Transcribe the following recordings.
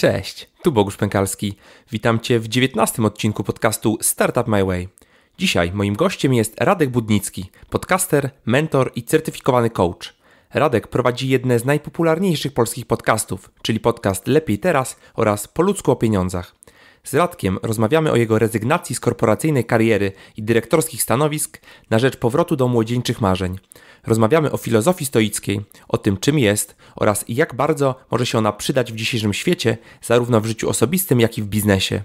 Cześć, tu Bogusz Pękalski. Witam Cię w dziewiętnastym odcinku podcastu Startup My Way. Dzisiaj moim gościem jest Radek Budnicki, podcaster, mentor i certyfikowany coach. Radek prowadzi jedne z najpopularniejszych polskich podcastów, czyli podcast Lepiej Teraz oraz Po ludzku o pieniądzach. Z Radkiem rozmawiamy o jego rezygnacji z korporacyjnej kariery i dyrektorskich stanowisk na rzecz powrotu do młodzieńczych marzeń. Rozmawiamy o filozofii stoickiej, o tym czym jest oraz jak bardzo może się ona przydać w dzisiejszym świecie, zarówno w życiu osobistym, jak i w biznesie.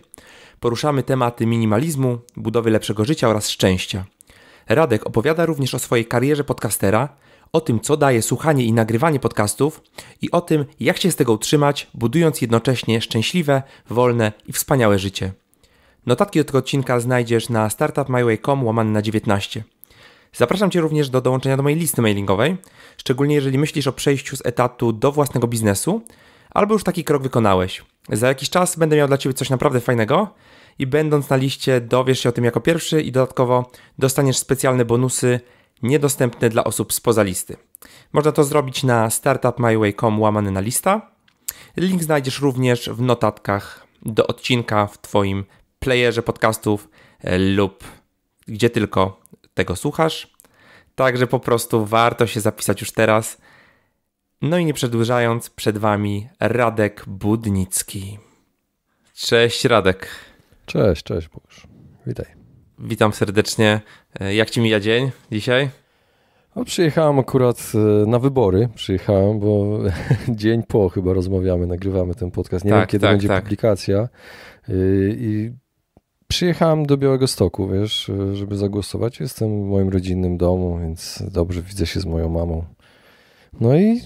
Poruszamy tematy minimalizmu, budowy lepszego życia oraz szczęścia. Radek opowiada również o swojej karierze podcastera, o tym, co daje słuchanie i nagrywanie podcastów i o tym, jak się z tego utrzymać, budując jednocześnie szczęśliwe, wolne i wspaniałe życie. Notatki do tego odcinka znajdziesz na startupmyway.com łamany na 19. Zapraszam Cię również do dołączenia do mojej listy mailingowej, szczególnie jeżeli myślisz o przejściu z etatu do własnego biznesu, albo już taki krok wykonałeś. Za jakiś czas będę miał dla Ciebie coś naprawdę fajnego i będąc na liście dowiesz się o tym jako pierwszy i dodatkowo dostaniesz specjalne bonusy niedostępne dla osób spoza listy. Można to zrobić na startupmyway.com łamany na lista. Link znajdziesz również w notatkach do odcinka w Twoim playerze podcastów e, lub gdzie tylko tego słuchasz. Także po prostu warto się zapisać już teraz. No i nie przedłużając, przed Wami Radek Budnicki. Cześć Radek. Cześć, cześć Bogusz. Witaj. Witam serdecznie. E, jak Ci mija dzień dzisiaj? No, przyjechałem akurat e, na wybory. Przyjechałem, bo dzień po chyba rozmawiamy, nagrywamy ten podcast. Nie tak, wiem, kiedy tak, będzie tak. publikacja. E, I przyjechałem do Białego Stoku, wiesz, żeby zagłosować. Jestem w moim rodzinnym domu, więc dobrze widzę się z moją mamą. No i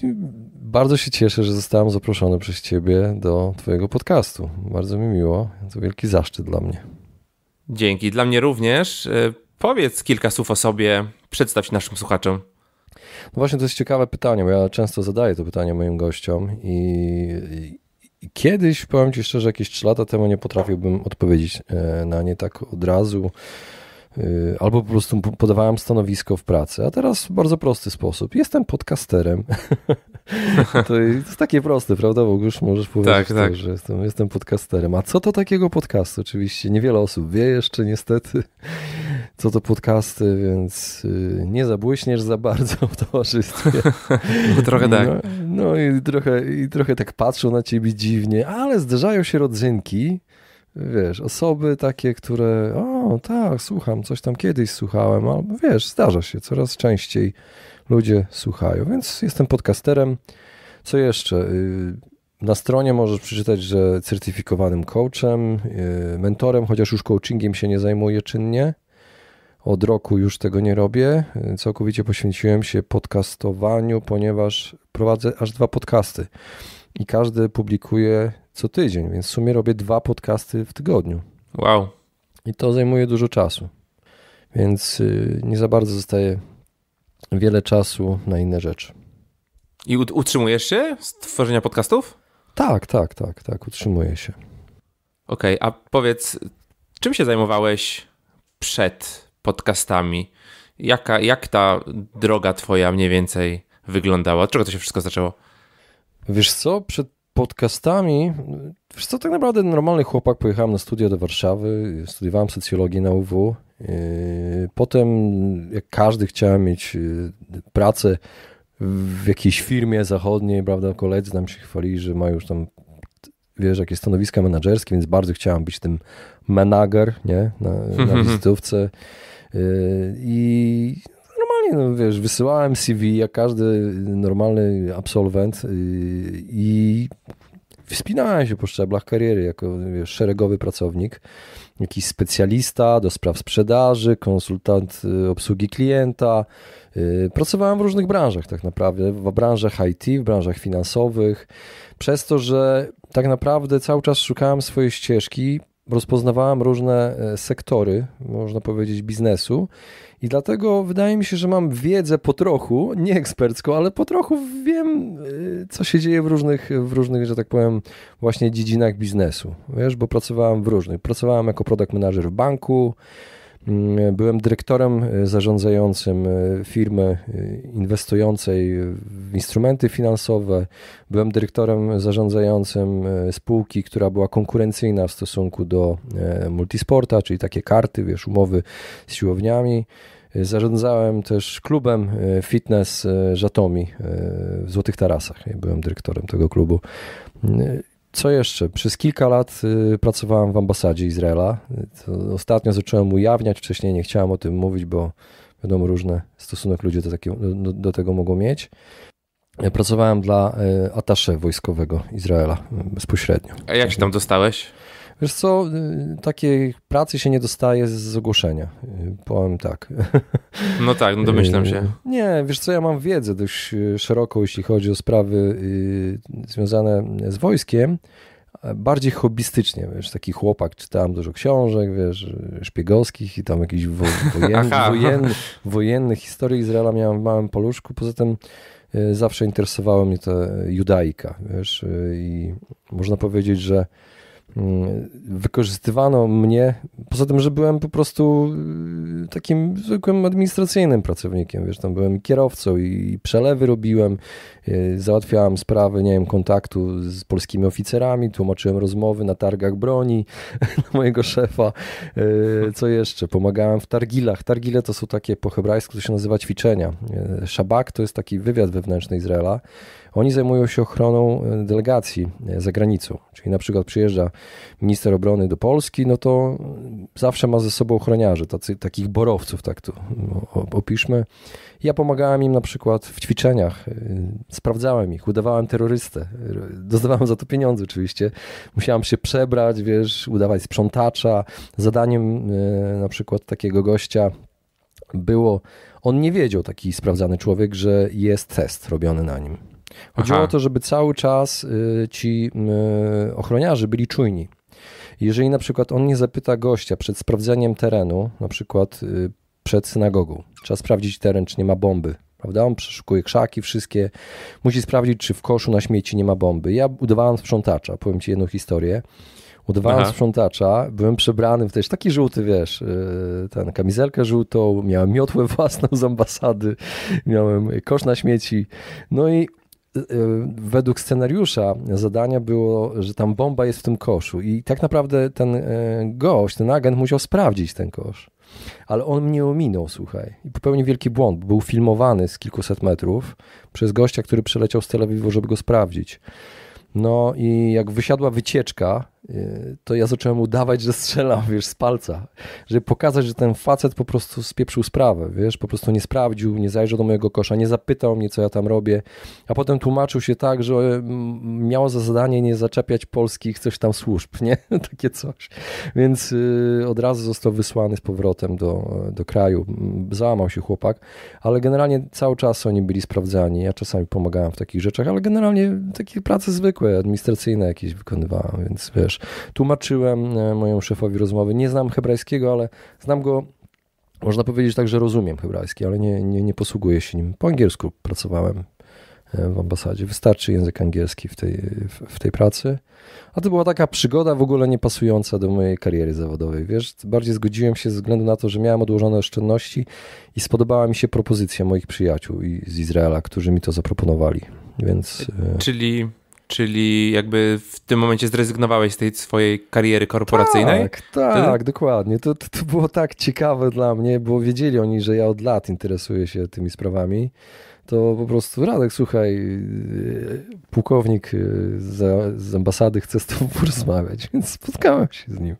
bardzo się cieszę, że zostałem zaproszony przez Ciebie do Twojego podcastu. Bardzo mi miło. To wielki zaszczyt dla mnie. Dzięki. Dla mnie również. E, powiedz kilka słów o sobie, przedstaw się naszym słuchaczom. No właśnie, to jest ciekawe pytanie, bo ja często zadaję to pytanie moim gościom i, kiedyś, powiem Ci szczerze, jakieś 3 lata temu nie potrafiłbym odpowiedzieć e, na nie tak od razu. Y, albo po prostu podawałem stanowisko w pracy, a teraz w bardzo prosty sposób. Jestem podcasterem. to jest takie proste, prawda? Bo już możesz powiedzieć, tak, tak. że jestem, jestem podcasterem. A co to takiego podcastu? Oczywiście niewiele osób wie jeszcze niestety, co to podcasty, więc y, nie zabłyśniesz za bardzo w towarzystwie. No, trochę tak. No, no, i, trochę, i trochę tak patrzą na ciebie dziwnie, ale zdarzają się rodzynki, wiesz, osoby takie, które, o tak, słucham, coś tam kiedyś słuchałem, albo wiesz, zdarza się, coraz częściej ludzie słuchają, więc jestem podcasterem. Co jeszcze? Y, na stronie możesz przeczytać, że certyfikowanym coachem, y, mentorem, chociaż już coachingiem się nie zajmuję czynnie. Od roku już tego nie robię. Całkowicie poświęciłem się podcastowaniu, ponieważ prowadzę aż dwa podcasty i każdy publikuje co tydzień, więc w sumie robię dwa podcasty w tygodniu. Wow. I to zajmuje dużo czasu. Więc y, nie za bardzo zostaje wiele czasu na inne rzeczy. I utrzymujesz się z tworzenia podcastów? Tak, tak, tak, tak, utrzymuję się. Okej, okay, a powiedz, czym się zajmowałeś przed podcastami? Jaka, jak ta droga twoja mniej więcej wyglądała? Od czego to się wszystko zaczęło? Wiesz co, przed podcastami, wiesz co, tak naprawdę normalny chłopak, pojechałem na studia do Warszawy, studiowałem socjologię na UW, yy, potem jak każdy chciałem mieć yy, pracę w jakiejś firmie zachodniej, prawda, koledzy nam się chwalili, że mają już tam wiesz, jakieś stanowiska menedżerskie, więc bardzo chciałem być tym menager, nie, na, na wizytówce. Yy, i no wiesz, wysyłałem CV jak każdy normalny absolwent y, i wspinałem się po szczeblach kariery jako wiesz, szeregowy pracownik, jakiś specjalista do spraw sprzedaży, konsultant y, obsługi klienta. Y, pracowałem w różnych branżach tak naprawdę, w branżach IT, w branżach finansowych, przez to, że tak naprawdę cały czas szukałem swojej ścieżki, rozpoznawałem różne e, sektory, można powiedzieć, biznesu i dlatego wydaje mi się, że mam wiedzę po trochu, nie ekspercką, ale po trochu wiem, y, co się dzieje w różnych, w różnych, że tak powiem, właśnie dziedzinach biznesu. Wiesz, bo pracowałem w różnych. Pracowałem jako product manager w banku, byłem dyrektorem zarządzającym firmy inwestującej w instrumenty finansowe. Byłem dyrektorem zarządzającym spółki, która była konkurencyjna w stosunku do multisporta, czyli takie karty, wiesz, umowy z siłowniami. Zarządzałem też klubem e, fitness e, Żatomi e, w Złotych Tarasach. Byłem dyrektorem tego klubu. Co jeszcze? Przez kilka lat pracowałem w ambasadzie Izraela. To ostatnio zacząłem ujawniać, wcześniej nie chciałem o tym mówić, bo wiadomo, różny stosunek ludzie do, takiego, do, do tego mogą mieć. Pracowałem dla atasze wojskowego Izraela bezpośrednio. A jak się tam dostałeś? Wiesz co, y, takiej pracy się nie dostaje z ogłoszenia. Y, powiem tak. No tak, no domyślam y, się. Nie, wiesz co, ja mam wiedzę dość szeroką, jeśli chodzi o sprawy związane z wojskiem. Bardziej hobbystycznie, wiesz, taki chłopak, czytałem dużo książek, wiesz, szpiegowskich i tam jakichś wo wojen, wojen, wojennych historii Izraela miałem w małym poluszku. Poza tym zawsze interesowała mnie ta judaika, wiesz, i można powiedzieć, że wykorzystywano mnie, poza tym, że byłem po prostu y, takim zwykłym administracyjnym pracownikiem, wiesz, tam byłem kierowcą i przelewy robiłem, y, załatwiałem sprawy, nie wiem, kontaktu z polskimi oficerami, tłumaczyłem rozmowy na targach broni mojego szefa, y, co jeszcze, pomagałem w targilach, targile to są takie po hebrajsku, to się nazywa ćwiczenia, szabak to jest taki wywiad wewnętrzny Izraela, oni zajmują się ochroną e, delegacji e, za granicą. Czyli na przykład przyjeżdża minister obrony do Polski, no to zawsze ma ze sobą ochroniarzy, tacy, takich borowców, tak to no, opiszmy. Ja pomagałem im na przykład w ćwiczeniach, e, sprawdzałem ich, udawałem terrorystę, dostawałem za to pieniądze oczywiście. Musiałem się przebrać, wiesz, udawać sprzątacza. Zadaniem na przykład takiego gościa było, on nie wiedział, taki sprawdzany człowiek, że jest test robiony na nim. Chodziło Aha. o to, żeby cały czas y, ci y, ochroniarze byli czujni. Jeżeli na przykład on nie zapyta gościa przed sprawdzeniem terenu, na przykład y, przed synagogą, trzeba sprawdzić teren, czy nie ma bomby, prawda? On przeszukuje krzaki wszystkie, musi sprawdzić, czy w koszu na śmieci nie ma bomby. Ja udawałem sprzątacza, powiem ci jedną historię. Udawałem Aha. sprzątacza, byłem przebrany w też taki żółty, wiesz, ten kamizelkę żółtą, miałem miotłę własną z ambasady, miałem kosz na śmieci. No i według scenariusza zadania było, że tam bomba jest w tym koszu i tak naprawdę ten e, gość, ten agent musiał sprawdzić ten kosz. Ale on mnie ominął, słuchaj, i popełnił wielki błąd. Był filmowany z kilkuset metrów przez gościa, który przeleciał z Tel Awiwu, żeby go sprawdzić. No i jak wysiadła wycieczka, y, to ja zacząłem udawać, że strzelam, wiesz, z palca, żeby pokazać, że ten facet po prostu spieprzył sprawę, wiesz, po prostu nie sprawdził, nie zajrzał do mojego kosza, nie zapytał mnie, co ja tam robię, a potem tłumaczył się tak, że miało za zadanie nie zaczepiać polskich coś tam służb, nie? Takie coś. Więc y, od razu został wysłany z powrotem do, do kraju. Załamał się chłopak, ale generalnie cały czas oni byli sprawdzani. Ja czasami pomagałem w takich rzeczach, ale generalnie takie prace zwykłe, administracyjne jakieś wykonywałem, więc wiesz, tłumaczyłem e, mojemu szefowi rozmowy. Nie znam hebrajskiego, ale znam go, można powiedzieć tak, że rozumiem hebrajski, ale nie, nie, nie posługuję się nim. Po angielsku pracowałem e, w ambasadzie. Wystarczy język angielski w tej, w, tej pracy. A to była taka przygoda w ogóle nie pasująca do mojej kariery zawodowej. Wiesz, bardziej zgodziłem się ze względu na to, że miałem odłożone oszczędności i spodobała mi się propozycja moich przyjaciół z Izraela, którzy mi to zaproponowali. Więc, e, Czyli Czyli jakby w tym momencie zrezygnowałeś z tej swojej kariery korporacyjnej? Tak, tak, dokładnie. To, to, to, było tak ciekawe dla mnie, bo wiedzieli oni, że ja od lat interesuję się tymi sprawami. To po prostu Radek, słuchaj, pułkownik z, z ambasady chce z tobą porozmawiać, więc spotkałem się z nim.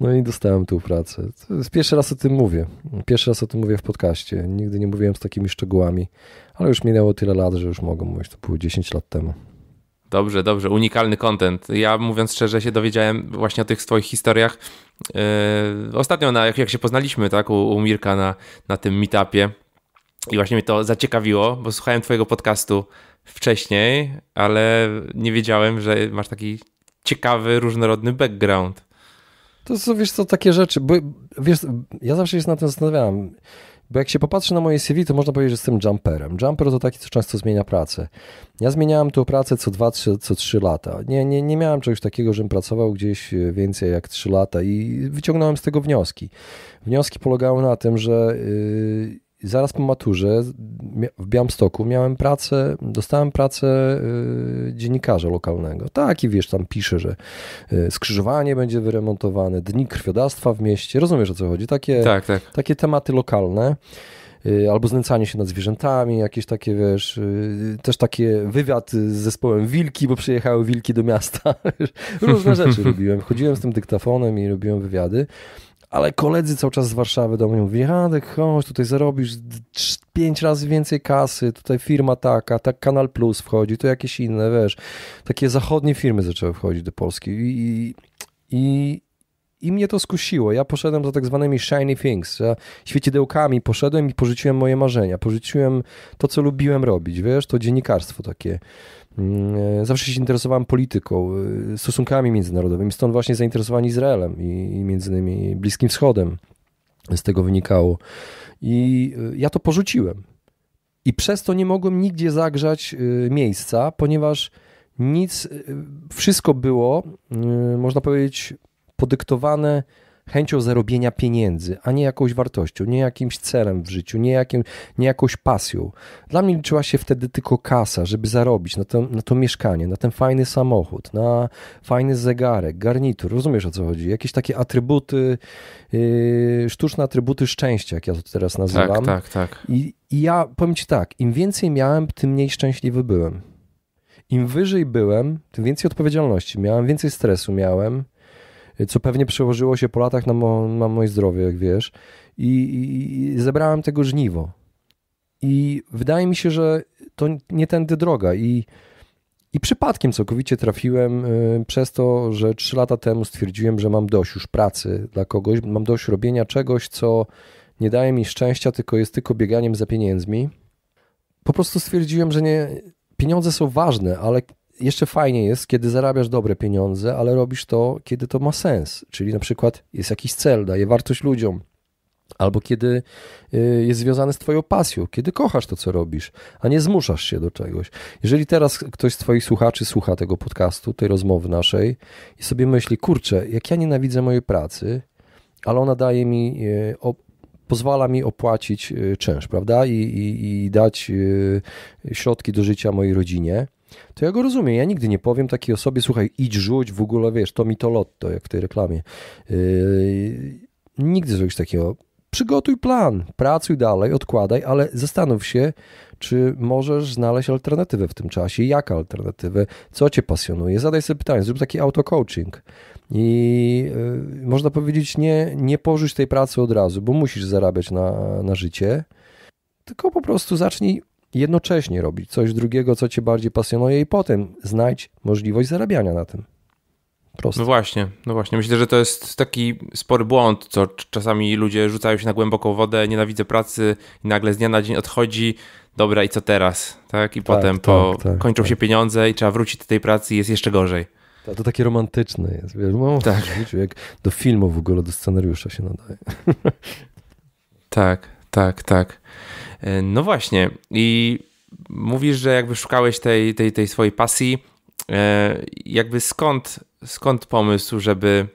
No i dostałem tu pracę. To jest pierwszy raz o tym mówię. Pierwszy raz o tym mówię w podcaście. Nigdy nie mówiłem z takimi szczegółami, ale już minęło tyle lat, że już mogę mówić. To było 10 lat temu. Dobrze, dobrze. Unikalny content. Ja mówiąc szczerze się dowiedziałem właśnie o tych swoich historiach yy, ostatnio, na, jak, jak się poznaliśmy tak, u, u Mirka na, na tym meetupie i właśnie mnie to zaciekawiło, bo słuchałem twojego podcastu wcześniej, ale nie wiedziałem, że masz taki ciekawy, różnorodny background. To są, wiesz co, takie rzeczy, bo wiesz, ja zawsze się na tym zastanawiałem Bo jak się popatrzy na moje CV, to można powiedzieć, że jestem jumperem. Jumper to taki, co często zmienia pracę. Ja zmieniałem tą pracę co 2, co 3 lata. Nie, nie, nie miałem czegoś takiego, żebym pracował gdzieś więcej jak 3 lata i wyciągnąłem z tego wnioski. Wnioski polegały na tym, że yy, zaraz po maturze w Białymstoku miałem pracę, dostałem pracę y, dziennikarza lokalnego. Tak i wiesz, tam pisze, że y, skrzyżowanie będzie wyremontowane, dni krwiodawstwa w mieście. Rozumiesz o co chodzi? Takie, tak, tak. takie tematy lokalne y, albo znęcanie się nad zwierzętami, jakieś takie, wiesz, też takie wywiad z zespołem Wilki, bo przyjechały Wilki do miasta. Różne rzeczy robiłem. Chodziłem z tym dyktafonem i robiłem wywiady ale koledzy cały czas z Warszawy do mnie mówili, Radek, chodź, tutaj zarobisz pięć razy więcej kasy, tutaj firma taka, tak Kanal Plus wchodzi, to jakieś inne, wiesz, takie zachodnie firmy zaczęły wchodzić do Polski i, i, i mnie to skusiło. Ja poszedłem za tak zwanymi shiny things. Ja świecidełkami poszedłem i porzuciłem moje marzenia. Porzuciłem to, co lubiłem robić, wiesz, to dziennikarstwo takie. Mm, e, zawsze się interesowałem polityką, e, stosunkami międzynarodowymi, stąd właśnie zainteresowanie Izraelem i, i między innymi Bliskim Wschodem z tego wynikało. I e, ja to porzuciłem. I przez to nie mogłem nigdzie zagrzać miejsca, ponieważ nic, wszystko było, można powiedzieć, podyktowane chęcią zarobienia pieniędzy, a nie jakąś wartością, nie jakimś celem w życiu, nie, jakim, nie jakąś pasją. Dla mnie liczyła się wtedy tylko kasa, żeby zarobić na to, na to mieszkanie, na ten fajny samochód, na fajny zegarek, garnitur, rozumiesz o co chodzi? Jakieś takie atrybuty, yy, sztuczne atrybuty szczęścia, jak ja to teraz nazywam. Tak, tak, tak. I, I ja powiem Ci tak, im więcej miałem, tym mniej szczęśliwy byłem. Im wyżej byłem, tym więcej odpowiedzialności miałem, więcej stresu miałem, co pewnie przełożyło się po latach na, mo, na moje zdrowie, jak wiesz. I, i, I, zebrałem tego żniwo. I wydaje mi się, że to nie tędy droga. I, i przypadkiem całkowicie trafiłem y, przez to, że trzy lata temu stwierdziłem, że mam dość już pracy dla kogoś, mam dość robienia czegoś, co nie daje mi szczęścia, tylko jest tylko bieganiem za pieniędzmi. Po prostu stwierdziłem, że nie, pieniądze są ważne, ale jeszcze fajnie jest, kiedy zarabiasz dobre pieniądze, ale robisz to, kiedy to ma sens. Czyli na przykład jest jakiś cel, daje wartość ludziom. Albo kiedy y, jest związane z Twoją pasją, kiedy kochasz to, co robisz, a nie zmuszasz się do czegoś. Jeżeli teraz ktoś z Twoich słuchaczy słucha tego podcastu, tej rozmowy naszej i sobie myśli, kurczę, jak ja nienawidzę mojej pracy, ale ona daje mi, y, pozwala mi opłacić y, czynsz, prawda? I, i, i dać środki do życia mojej rodzinie, to ja go rozumiem. Ja nigdy nie powiem takiej osobie, słuchaj, idź rzuć, w ogóle wiesz, to mi to lotto, jak w tej reklamie. Yy, nigdy czegoś takiego. Przygotuj plan, pracuj dalej, odkładaj, ale zastanów się, czy możesz znaleźć alternatywę w tym czasie. Jaka alternatywę? Co cię pasjonuje? Zadaj sobie pytanie, zrób taki auto-coaching. I yy, można powiedzieć, nie, nie porzuć tej pracy od razu, bo musisz zarabiać na, na życie, tylko po prostu zacznij jednocześnie robić coś drugiego, co cię bardziej pasjonuje i potem znajdź możliwość zarabiania na tym. Proste. No właśnie, no właśnie. Myślę, że to jest taki spory błąd, co czasami ludzie rzucają się na głęboką wodę, nienawidzę pracy i nagle z dnia na dzień odchodzi, dobra i co teraz, tak? I tak, potem tak, po, tak, kończą tak. się pieniądze i trzeba wrócić do tej pracy i jest jeszcze gorzej. To, to takie romantyczne jest, wiesz, no, tak. Życiu, jak do filmu w ogóle, do scenariusza się nadaje. tak, tak, tak. E, no właśnie i mówisz, że jakby szukałeś tej, tej, tej swojej pasji, e, jakby skąd, skąd pomysł, żeby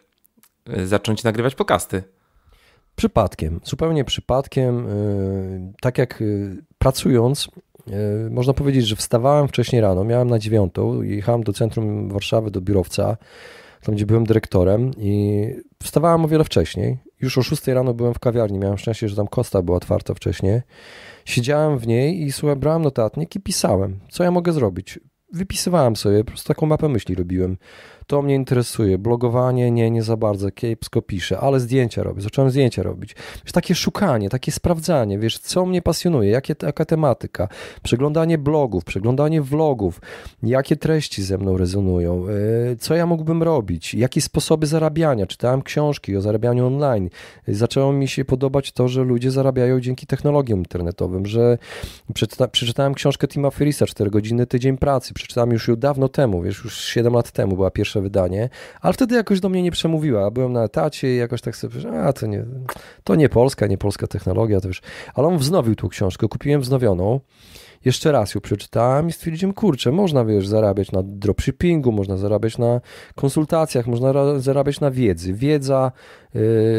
e, zacząć nagrywać podcasty? Przypadkiem, zupełnie przypadkiem. Tak jak pracując, można powiedzieć, że wstawałem wcześniej rano, miałem na dziewiątą, jechałem do centrum Warszawy, do biurowca, tam gdzie byłem dyrektorem i wstawałem o wiele wcześniej. Już o 6 rano byłem w kawiarni, miałem szczęście, że tam kosta była otwarta wcześniej. Siedziałem w niej i słuchaj, brałem notatnik i pisałem, co ja mogę zrobić. Wypisywałem sobie, po prostu taką mapę myśli robiłem to mnie interesuje. Blogowanie nie, nie za bardzo, kiepsko piszę, ale zdjęcia robię. Zacząłem zdjęcia robić. Wiesz, takie szukanie, takie sprawdzanie, wiesz, co mnie pasjonuje, jakie, jaka tematyka, przeglądanie blogów, przeglądanie vlogów, jakie treści ze mną rezonują, e, co ja mógłbym robić, jakie sposoby zarabiania. Czytałem książki o zarabianiu online. Zaczęło mi się podobać to, że ludzie zarabiają dzięki technologiom internetowym, że przeczyta, przeczytałem książkę Tima Ferrisa, 4 godziny tydzień pracy, przeczytałem już ją dawno temu, wiesz, już 7 lat temu była pierwsza wydanie, ale wtedy jakoś do mnie nie przemówiła. Byłem na etacie i jakoś tak sobie, a to nie, to nie Polska, nie polska technologia, to już. Ale on wznowił tą książkę, kupiłem wznowioną jeszcze raz ją przeczytałem i stwierdziłem, kurczę, można, wiesz, zarabiać na dropshippingu, można zarabiać na konsultacjach, można zarabiać na wiedzy. Wiedza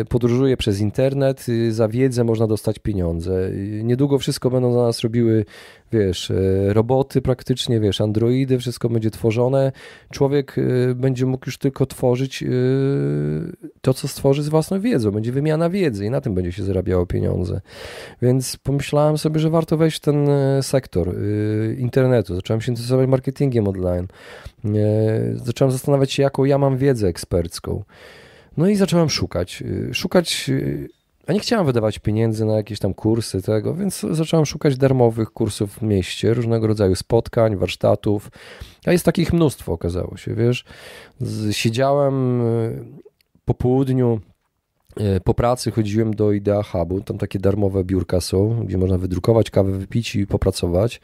podróżuje przez internet, y, za wiedzę można dostać pieniądze. Y, niedługo wszystko będą za nas robiły wiesz, roboty praktycznie, wiesz, androidy, wszystko będzie tworzone. Człowiek będzie mógł już tylko tworzyć to, co stworzy z własną wiedzą. Będzie wymiana wiedzy i na tym będzie się zarabiało pieniądze. Więc pomyślałem sobie, że warto wejść w ten sektor internetu. Zacząłem się interesować marketingiem online. Zacząłem zastanawiać się, jaką ja mam wiedzę ekspercką. No i zacząłem szukać. Szukać a nie chciałem wydawać pieniędzy na jakieś tam kursy tego, więc zacząłem szukać darmowych kursów w mieście, różnego rodzaju spotkań, warsztatów. A jest takich mnóstwo, okazało się, wiesz. Siedziałem e, po południu, po pracy chodziłem do Idea Hubu, tam takie darmowe biurka są, gdzie można wydrukować kawę, wypić i popracować.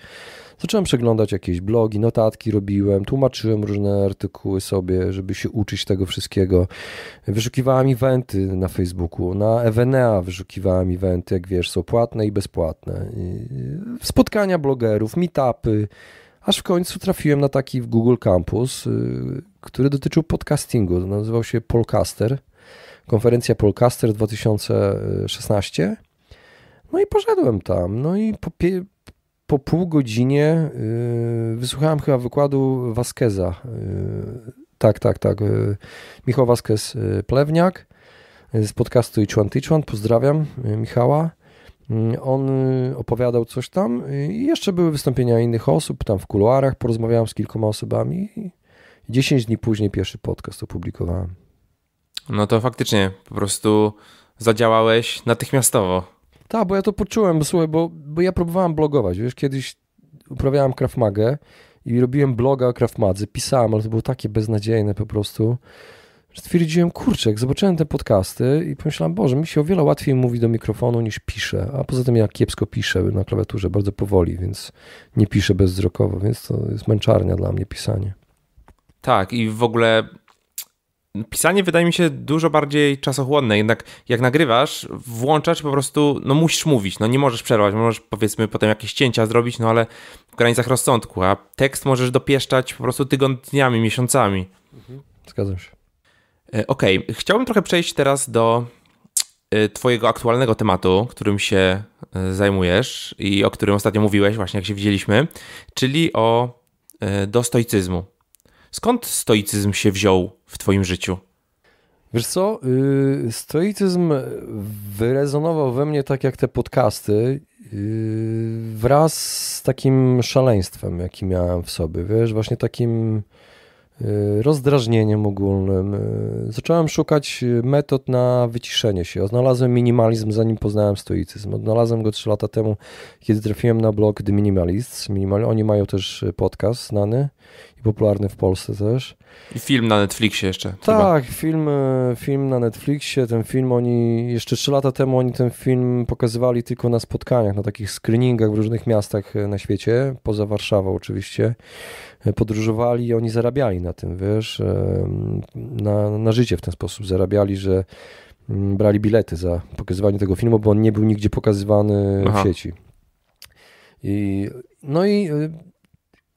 Zacząłem przeglądać jakieś blogi, notatki robiłem, tłumaczyłem różne artykuły sobie, żeby się uczyć tego wszystkiego. Wyszukiwałem eventy na Facebooku, na Evenea wyszukiwałem eventy, jak wiesz, są płatne i bezpłatne. Spotkania blogerów, meetupy, aż w końcu trafiłem na taki w Google Campus, y, który dotyczył podcastingu. Nazywał się Polcaster, konferencja Polcaster 2016. No i poszedłem tam. No i po, po pół godzinie y, wysłuchałem chyba wykładu Vasqueza. Y, tak, tak, tak. Y, Michał Vasquez Plewniak z podcastu Ichuan Tichuan. Pozdrawiam Michała. On opowiadał coś tam i jeszcze były wystąpienia innych osób, tam w kuluarach porozmawiałem z kilkoma osobami i 10 dni później pierwszy podcast opublikowałem. No to faktycznie po prostu zadziałałeś natychmiastowo. Tak, bo ja to poczułem, słuchaj, bo, bo ja próbowałem blogować, wiesz, kiedyś uprawiałem Krav i robiłem bloga o Krav pisałem, ale to było takie beznadziejne po prostu, że stwierdziłem, kurczę, zobaczyłem te podcasty i pomyślałem, Boże, mi się o wiele łatwiej mówi do mikrofonu niż piszę, a poza tym ja kiepsko piszę na klawiaturze, bardzo powoli, więc nie piszę bezwzrokowo, więc to jest męczarnia dla mnie pisanie. Tak i w ogóle pisanie wydaje mi się dużo bardziej czasochłonne, jednak jak nagrywasz, włączasz po prostu, no musisz mówić, no nie możesz przerwać, możesz powiedzmy potem jakieś cięcia zrobić, no ale w granicach rozsądku, a tekst możesz dopieszczać po prostu tygodniami, miesiącami. Mhm. Zgadzam się. E, okej, okay. chciałbym trochę przejść teraz do e, twojego aktualnego tematu, którym się e, zajmujesz i o którym ostatnio mówiłeś, właśnie jak się widzieliśmy, czyli o do stoicyzmu. Skąd stoicyzm się wziął w Twoim życiu? Wiesz co, yy, stoicyzm wyrezonował we mnie tak jak te podcasty yy, wraz z takim szaleństwem, jaki miałem w sobie, wiesz, właśnie takim yy, rozdrażnieniem ogólnym. Zacząłem szukać metod na wyciszenie się. Odnalazłem minimalizm zanim poznałem stoicyzm. Odnalazłem go trzy lata temu, kiedy trafiłem na blog The Minimalists. Minimal Oni mają też podcast znany i popularny w Polsce też. I film na Netflixie jeszcze. Tak, film, e, film na Netflixie. Ten film oni, jeszcze trzy lata temu oni ten film pokazywali tylko na spotkaniach, na takich screeningach w różnych miastach e, na świecie, poza Warszawą oczywiście. E, podróżowali i oni zarabiali na tym, wiesz, na, na życie w ten sposób zarabiali, że mm, brali bilety za pokazywanie tego filmu, bo on nie był nigdzie pokazywany Aha. w sieci. I, no i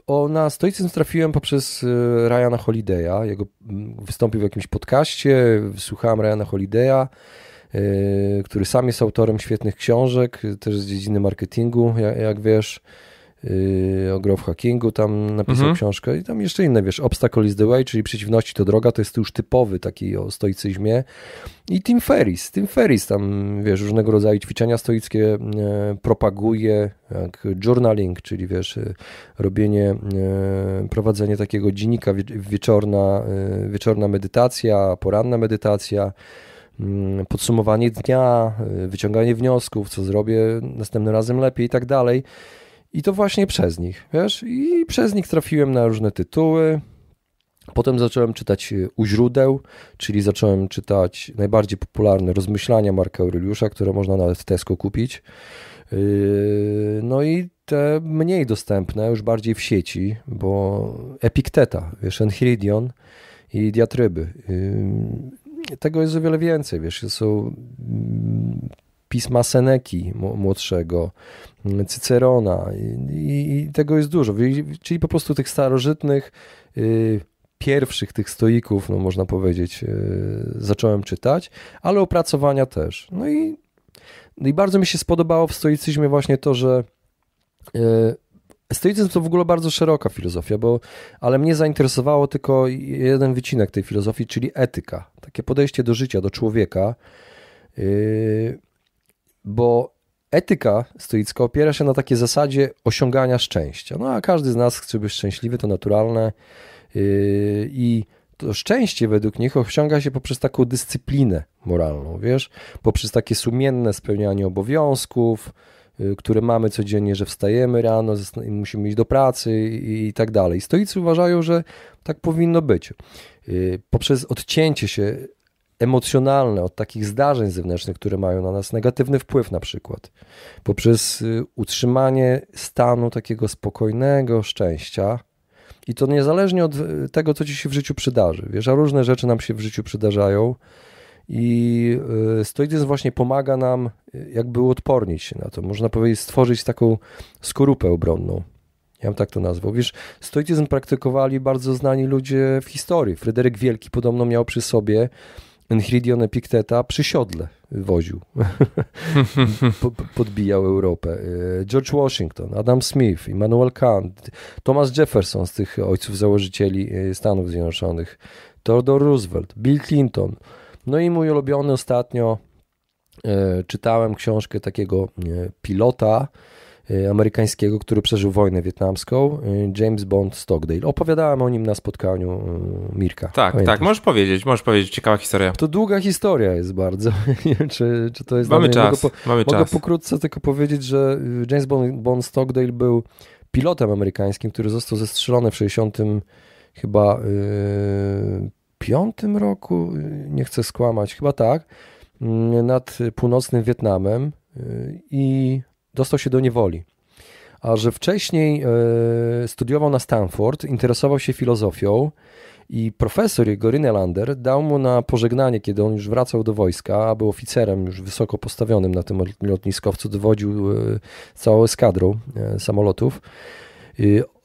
o, na stoicyzm trafiłem poprzez e, Ryana Holiday'a. Jego mm, wystąpił w jakimś podcaście, słuchałem Ryana Holiday'a, e, który sam jest autorem świetnych książek, też z dziedziny marketingu, jak, jak wiesz o growth hackingu, tam napisał mhm. książkę i tam jeszcze inne, wiesz, Obstacle is the way, czyli przeciwności to droga, to jest już typowy taki o stoicyzmie i Tim Ferris, Tim Ferris tam, wiesz, różnego rodzaju ćwiczenia stoickie e, propaguje, jak journaling, czyli wiesz, e, robienie, e, prowadzenie takiego dziennika wieczorna, e, wieczorna medytacja, poranna medytacja, mm, podsumowanie dnia, wyciąganie wniosków, co zrobię następnym razem lepiej i tak dalej. I to właśnie przez nich, wiesz? I przez nich trafiłem na różne tytuły. Potem zacząłem czytać e, u źródeł, czyli zacząłem czytać najbardziej popularne rozmyślania Marka Aureliusza, które można nawet w Tesco kupić. E, no i te mniej dostępne, już bardziej w sieci, bo Epikteta, wiesz, Enchiridion i diatryby. Tego jest o wiele więcej, wiesz, są pisma Seneki młodszego, Cycerona i, i tego jest dużo, czyli po prostu tych starożytnych y, pierwszych tych stoików, no można powiedzieć, y, zacząłem czytać, ale opracowania też. No i, no i bardzo mi się spodobało w stoicyzmie właśnie to, że y, Stoicyzm to w ogóle bardzo szeroka filozofia, bo, ale mnie zainteresowało tylko jeden wycinek tej filozofii, czyli etyka. Takie podejście do życia, do człowieka. Yy, bo etyka stoicka opiera się na takiej zasadzie osiągania szczęścia. No a każdy z nas chce być szczęśliwy, to naturalne. Yy, I to szczęście według nich osiąga się poprzez taką dyscyplinę moralną, wiesz, poprzez takie sumienne spełnianie obowiązków, yy, które mamy codziennie, że wstajemy rano, musimy iść do pracy i, tak dalej. Stoicy uważają, że tak powinno być. Yy, poprzez odcięcie się emocjonalne od takich zdarzeń zewnętrznych, które mają na nas negatywny wpływ, na przykład poprzez y, utrzymanie stanu takiego spokojnego szczęścia. I to niezależnie od y, tego, co ci się w życiu przydarzy. Wiesz, a różne rzeczy nam się w życiu przydarzają. I y, stoicyzm właśnie pomaga nam jakby uodpornić się na to. Można powiedzieć, stworzyć taką skorupę obronną. Ja bym tak to nazwał. Wiesz, stoicyzm praktykowali bardzo znani ludzie w historii. Fryderyk Wielki podobno miał przy sobie Enchiridion Epicteta przy siodle woził. Podbijał Europę. E, George Washington, Adam Smith, Immanuel Kant, Thomas Jefferson z tych ojców założycieli e, Stanów Zjednoczonych, Theodore Roosevelt, Bill Clinton. No i mój ulubiony ostatnio e, czytałem książkę takiego pilota, Y, amerykańskiego, który przeżył wojnę wietnamską, y, James Bond Stockdale. Opowiadałem o nim na spotkaniu y, Mirka. Tak, Pamiętasz? tak, możesz powiedzieć, możesz powiedzieć, ciekawa historia. To długa historia jest bardzo. Nie wiem, czy, czy to jest... Mamy czas, mogę, po, mamy mogę czas. pokrótce tylko powiedzieć, że James Bond, Bond Stockdale był pilotem amerykańskim, który został zestrzelony w 60 chyba yy, piątym roku, nie chcę skłamać, chyba tak, nad północnym Wietnamem i dostał się do niewoli. A że wcześniej e, studiował na Stanford, interesował się filozofią i profesor jego Rynelander dał mu na pożegnanie, kiedy on już wracał do wojska, a był oficerem już wysoko postawionym na tym lotniskowcu, dowodził e, całą eskadrą e, samolotów,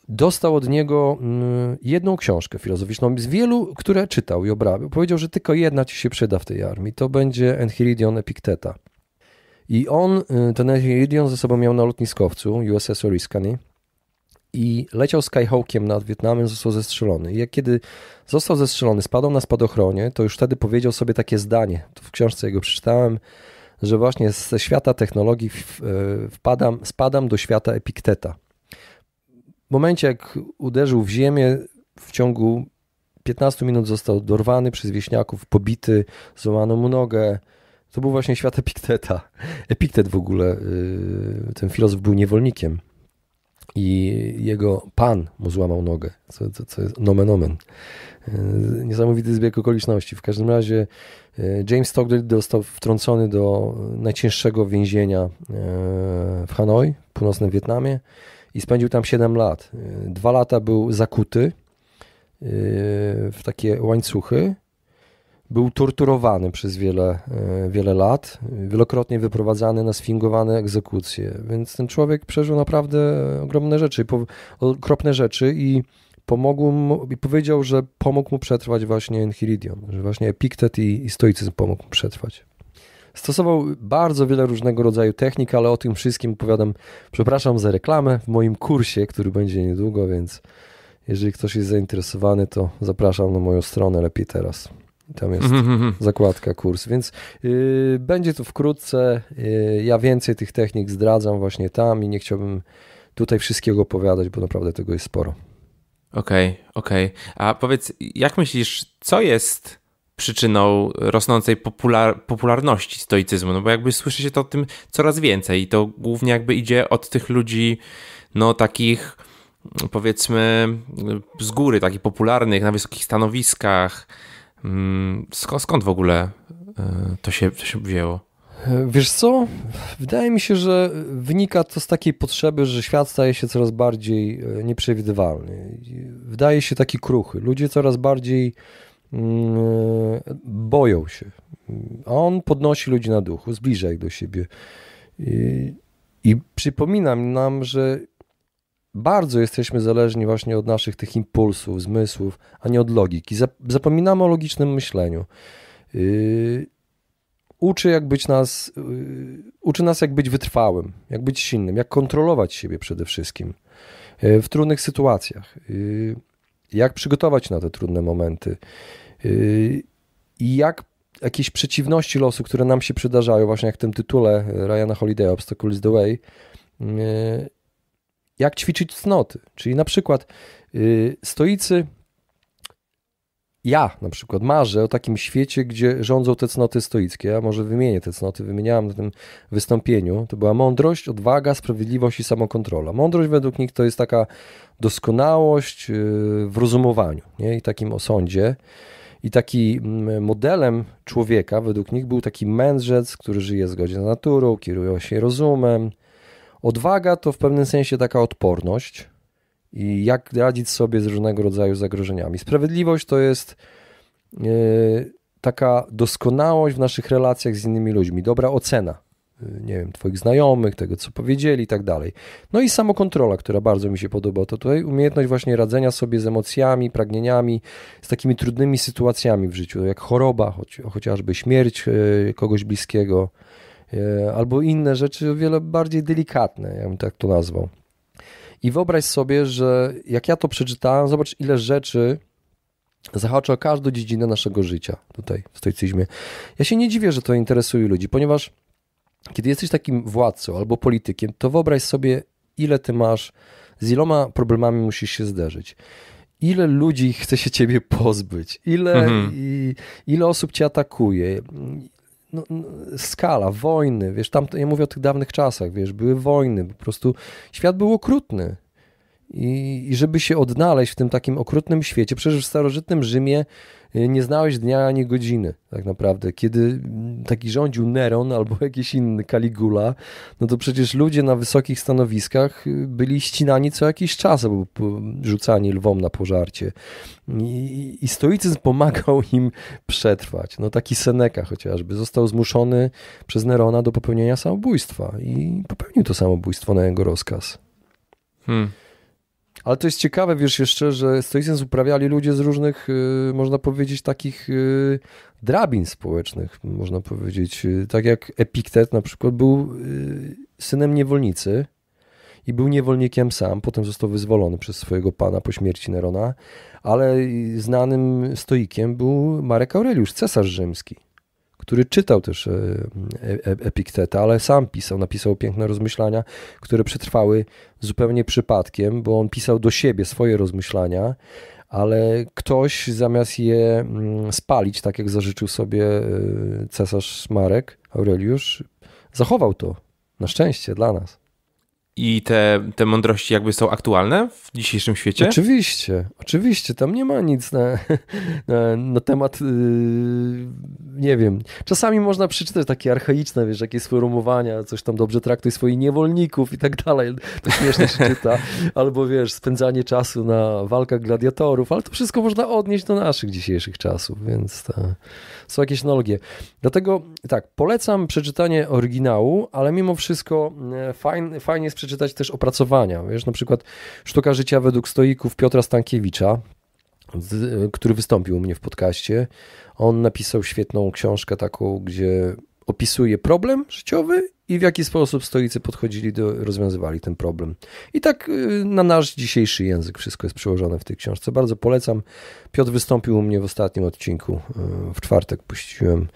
dostał od niego mm, jedną książkę filozoficzną z wielu, które czytał i obrabiał. Powiedział, że tylko jedna ci się przyda w tej armii. To będzie Enchiridion Epicteta. I on, y, ten Iridion ze sobą miał na lotniskowcu USS Oriskany i leciał Skyhawkiem nad Wietnamem, został zestrzelony. I jak kiedy został zestrzelony, spadł na spadochronie, to już wtedy powiedział sobie takie zdanie, to w książce jego przeczytałem, że właśnie ze świata technologii y, wpadam, spadam do świata Epikteta. W momencie, jak uderzył w ziemię, w ciągu 15 minut został dorwany przez wieśniaków, pobity, złamano mu nogę, to był właśnie świat Epikteta. Epiktet w ogóle, y, ten filozof był niewolnikiem i jego pan mu złamał nogę, co, co, co jest nomen omen. Y, niesamowity zbieg okoliczności. W każdym razie y, James Stockdale został wtrącony do najcięższego więzienia w Hanoi, w północnym Wietnamie i spędził tam 7 lat. Dwa lata był zakuty w takie łańcuchy był torturowany przez wiele, e, wiele lat, wielokrotnie wyprowadzany na sfingowane egzekucje, więc ten człowiek przeżył naprawdę ogromne rzeczy, okropne rzeczy i pomogł mu, i powiedział, że pomógł mu przetrwać właśnie Enchiridion, że właśnie Epiktet i, i stoicyzm pomógł mu przetrwać. Stosował bardzo wiele różnego rodzaju technik, ale o tym wszystkim opowiadam, przepraszam za reklamę, w moim kursie, który będzie niedługo, więc jeżeli ktoś jest zainteresowany, to zapraszam na moją stronę lepiej teraz. Tam jest mm -hmm. zakładka kurs, więc y, będzie to wkrótce. Y, ja więcej tych technik zdradzam właśnie tam i nie chciałbym tutaj wszystkiego opowiadać, bo naprawdę tego jest sporo. Okej, okay, okej. Okay. A powiedz, jak myślisz, co jest przyczyną rosnącej popular popularności stoicyzmu? No bo jakby słyszy się to o tym coraz więcej i to głównie jakby idzie od tych ludzi, no takich powiedzmy z góry, takich popularnych, na wysokich stanowiskach, skąd, skąd w ogóle e, to się, to się wzięło? Wiesz co? Wydaje mi się, że wynika to z takiej potrzeby, że świat staje się coraz bardziej e, nieprzewidywalny. Wydaje się taki kruchy. Ludzie coraz bardziej mm, boją się. A on podnosi ludzi na duchu, zbliża ich do siebie. I, i przypominam nam, że bardzo jesteśmy zależni właśnie od naszych tych impulsów, zmysłów, a nie od logiki. Zapominamy o logicznym myśleniu. Yy, uczy, jak być nas, yy, uczy nas, jak być wytrwałym, jak być silnym, jak kontrolować siebie przede wszystkim yy, w trudnych sytuacjach, jak przygotować na te trudne momenty i jak jakieś przeciwności losu, które nam się przydarzają, właśnie jak w tym tytule Ryana Holiday Obstacles the Way, jak ćwiczyć cnoty. Czyli na przykład yy, stoicy ja na przykład marzę o takim świecie, gdzie rządzą te cnoty stoickie. Ja może wymienię te cnoty, wymieniałem na tym wystąpieniu. To była mądrość, odwaga, sprawiedliwość i samokontrola. Mądrość według nich to jest taka doskonałość yy, w rozumowaniu nie? i takim osądzie. I taki mm, modelem człowieka według nich był taki mędrzec, który żyje zgodzie z naturą, kieruje się rozumem. Odwaga to w pewnym sensie taka odporność i jak radzić sobie z różnego rodzaju zagrożeniami. Sprawiedliwość to jest e, taka doskonałość w naszych relacjach z innymi ludźmi, dobra ocena, e, nie wiem, twoich znajomych, tego co powiedzieli i tak dalej. No i samokontrola, która bardzo mi się podoba, to tutaj umiejętność właśnie radzenia sobie z emocjami, pragnieniami, z takimi trudnymi sytuacjami w życiu, jak choroba, choć, chociażby śmierć e, kogoś bliskiego, albo inne rzeczy o wiele bardziej delikatne, ja bym tak to nazwał. I wyobraź sobie, że jak ja to przeczytałem, zobacz ile rzeczy zahacza o każdą dziedzinę naszego życia tutaj w stoicyzmie. Ja się nie dziwię, że to interesuje ludzi, ponieważ kiedy jesteś takim władcą albo politykiem, to wyobraź sobie, ile ty masz, z iloma problemami musisz się zderzyć. Ile ludzi chce się ciebie pozbyć, ile, mhm. i, ile osób cię atakuje, no, skala, wojny, wiesz, tam, ja mówię o tych dawnych czasach, wiesz, były wojny, po prostu świat był okrutny. I, I żeby się odnaleźć w tym takim okrutnym świecie, przecież w starożytnym Rzymie nie znałeś dnia ani godziny, tak naprawdę. Kiedy taki rządził Neron albo jakiś inny Caligula, no to przecież ludzie na wysokich stanowiskach y, byli ścinani co jakiś czas, albo rzucani lwom na pożarcie. I, I stoicyzm pomagał im przetrwać. No taki Seneca chociażby został zmuszony przez Nerona do popełnienia samobójstwa i popełnił to samobójstwo na jego rozkaz. Hmm. Ale to jest ciekawe, wiesz jeszcze, że stoicyzm uprawiali ludzie z różnych, y, można powiedzieć, takich y, drabin społecznych, można powiedzieć. Y, tak jak Epiktet na przykład był synem niewolnicy i był niewolnikiem sam, potem został wyzwolony przez swojego pana po śmierci Nerona, ale znanym stoikiem był Marek Aureliusz, cesarz rzymski który czytał też e, e, Epikteta, ale sam pisał, napisał piękne rozmyślania, które przetrwały zupełnie przypadkiem, bo on pisał do siebie swoje rozmyślania, ale ktoś zamiast je mm, spalić, tak jak zażyczył sobie e, cesarz Marek Aureliusz, zachował to. Na szczęście dla nas. I te, te mądrości jakby są aktualne w dzisiejszym świecie? Oczywiście, oczywiście. Tam nie ma nic na, na, na temat, yy, nie wiem. Czasami można przeczytać takie archaiczne, wiesz, jakieś sformułowania, coś tam dobrze traktuj swoich niewolników i tak dalej. To śmiesznie się czyta. Albo wiesz, spędzanie czasu na walkach gladiatorów, ale to wszystko można odnieść do naszych dzisiejszych czasów, więc to są jakieś analogie. Dlatego tak, polecam przeczytanie oryginału, ale mimo wszystko e, fajnie, fajnie jest przeczytać też opracowania. Wiesz, na przykład Sztuka życia według stoików Piotra Stankiewicza, który wystąpił u mnie w podcaście. On napisał świetną książkę taką, gdzie opisuje problem życiowy i w jaki sposób stoicy podchodzili do, rozwiązywali ten problem. I tak y, na nasz dzisiejszy język wszystko jest przełożone w tej książce. Bardzo polecam. Piotr wystąpił u mnie w ostatnim odcinku. Y, w czwartek puściłem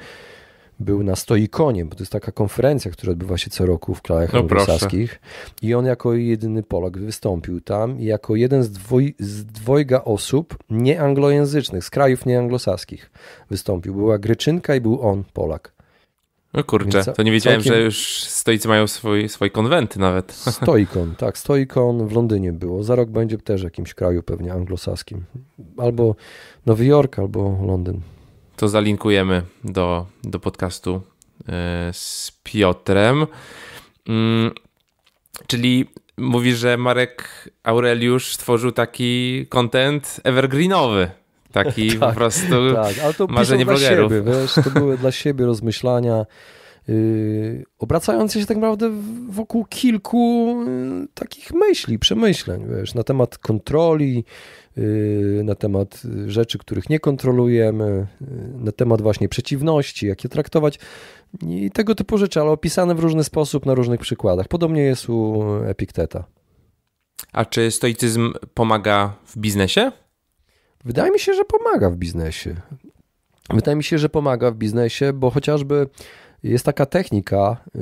był na Stoikonie, bo to jest taka konferencja, która odbywa się co roku w krajach no anglosaskich. I on jako jedyny Polak wystąpił tam i jako jeden z, dwoj, z dwojga osób nieanglojęzycznych, z krajów nieanglosaskich wystąpił. Była Greczynka i był on, Polak. No kurczę, to nie wiedziałem, całkiem... że już stoicy mają swój, swoje konwenty nawet. Stoikon, tak, Stoikon w Londynie było. Za rok będzie też w jakimś kraju pewnie anglosaskim. Albo Nowy Jork, albo Londyn to zalinkujemy do, do podcastu e, z Piotrem. Mm, czyli mówisz, że Marek Aureliusz stworzył taki content evergreenowy. Taki tak, po prostu tak, ale to marzenie dla blogerów. Siebie, wiesz, to były dla siebie rozmyślania, yy, obracające się tak naprawdę wokół kilku yy, takich myśli, przemyśleń, wiesz, na temat kontroli, na temat rzeczy, których nie kontrolujemy, yy, na temat właśnie przeciwności, jak je traktować i tego typu rzeczy, ale opisane w różny sposób na różnych przykładach. Podobnie jest u Epikteta. A czy stoicyzm pomaga w biznesie? Wydaje mi się, że pomaga w biznesie. Wydaje mi się, że pomaga w biznesie, bo chociażby jest taka technika, y,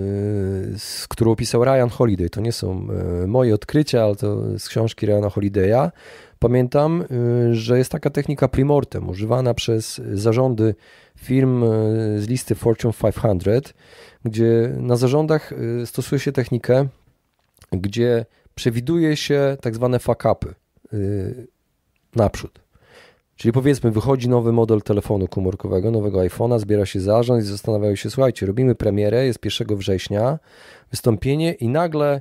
z którą opisał Ryan Holiday. To nie są y, moje odkrycia, ale to z książki Ryana Holiday'a. Pamiętam, y, że jest taka technika primortem, używana przez zarządy firm z listy Fortune 500, gdzie na zarządach stosuje się technikę, gdzie przewiduje się tak zwane fuck-upy naprzód. Czyli powiedzmy, wychodzi nowy model telefonu komórkowego, nowego iPhone'a, zbiera się zarząd i zastanawiają się, słuchajcie, robimy premierę, jest 1 września, wystąpienie i nagle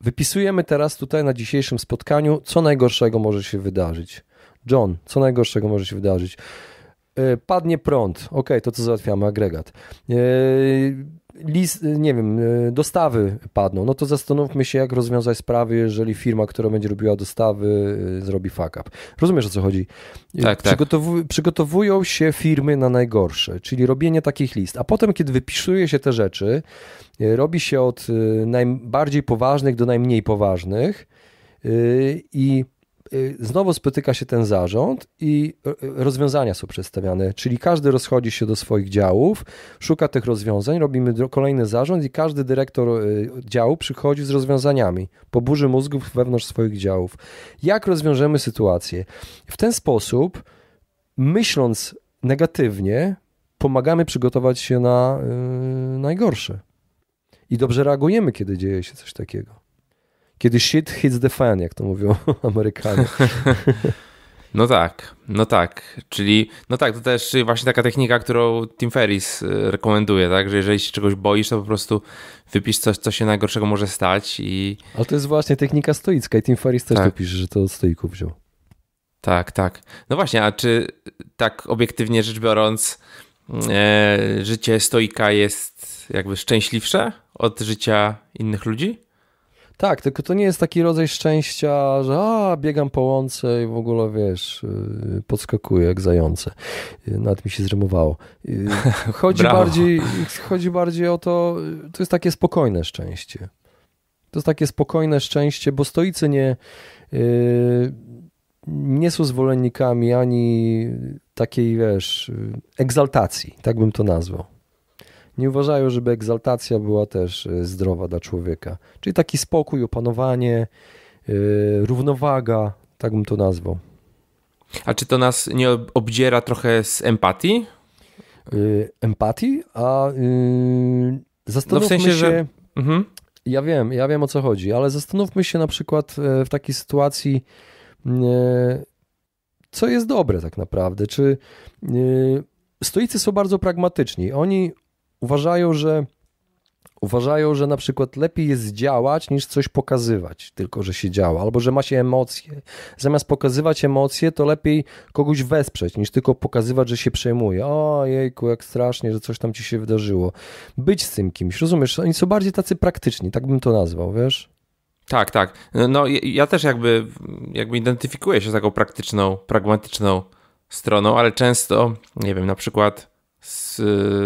wypisujemy teraz tutaj na dzisiejszym spotkaniu, co najgorszego może się wydarzyć. John, co najgorszego może się wydarzyć? E, padnie prąd. Ok, to co załatwiamy? Agregat. List, nie wiem, e, dostawy padną, no to zastanówmy się, jak rozwiązać sprawy, jeżeli firma, która będzie robiła dostawy, e, zrobi fuck up. Rozumiesz, o co chodzi? E, tak, tak. przygotowują się firmy na najgorsze, czyli robienie takich list, a potem, kiedy wypisuje się te rzeczy, robi się od najbardziej poważnych do najmniej poważnych i znowu spotyka się ten zarząd i y, rozwiązania są przedstawiane, czyli każdy rozchodzi się do swoich działów, szuka tych rozwiązań, robimy kolejny zarząd i każdy dyrektor y, działu przychodzi z rozwiązaniami po burzy mózgów wewnątrz swoich działów. Jak rozwiążemy sytuację? W ten sposób, myśląc negatywnie, pomagamy przygotować się na najgorsze. I dobrze reagujemy, kiedy dzieje się coś takiego. Kiedy shit hits the fan, jak to mówią Amerykanie. No tak, no tak, czyli no tak, to też właśnie taka technika, którą Tim Ferris y, rekomenduje, tak, że jeżeli się czegoś boisz, to po prostu wypisz coś, co się najgorszego może stać i... Ale to jest właśnie technika stoicka i Tim Ferris też tak. to pisze, że to od stoików wziął. Tak, tak. No właśnie, a czy tak obiektywnie rzecz biorąc, e, życie stoika jest jakby szczęśliwsze od życia innych ludzi? Tak, tylko to nie jest taki rodzaj szczęścia, że a, biegam po łące i w ogóle, wiesz, y, podskakuję jak zające. Y, nawet mi się zrymowało. Y, chodzi, bardziej, chodzi bardziej o to, to jest takie spokojne szczęście. To jest takie spokojne szczęście, bo stoicy nie, nie są zwolennikami ani takiej, wiesz, egzaltacji, tak bym to nazwał nie uważają, żeby egzaltacja była też e, zdrowa dla człowieka. Czyli taki spokój, opanowanie, yy, równowaga, tak bym to nazwał. A czy to nas nie obdziera trochę z empatii? Yy, empatii? A yy, zastanówmy no w sensie, się... Że... Mhm. Ja wiem, ja wiem o co chodzi, ale zastanówmy się na przykład w takiej sytuacji, co jest dobre tak naprawdę. Czy stoicy są bardzo pragmatyczni. Oni uważają, że uważają, że na przykład lepiej jest działać niż coś pokazywać, tylko że się działa, albo że ma się emocje. Zamiast pokazywać emocje, to lepiej kogoś wesprzeć, niż tylko pokazywać, że się przejmuje. O jejku, jak strasznie, że coś tam ci się wydarzyło. Być z tym kimś, rozumiesz? Oni są bardziej tacy praktyczni, tak bym to nazwał, wiesz? Tak, tak. No ja też jakby, jakby identyfikuję się z taką praktyczną, pragmatyczną stroną, ale często, nie wiem, na przykład z,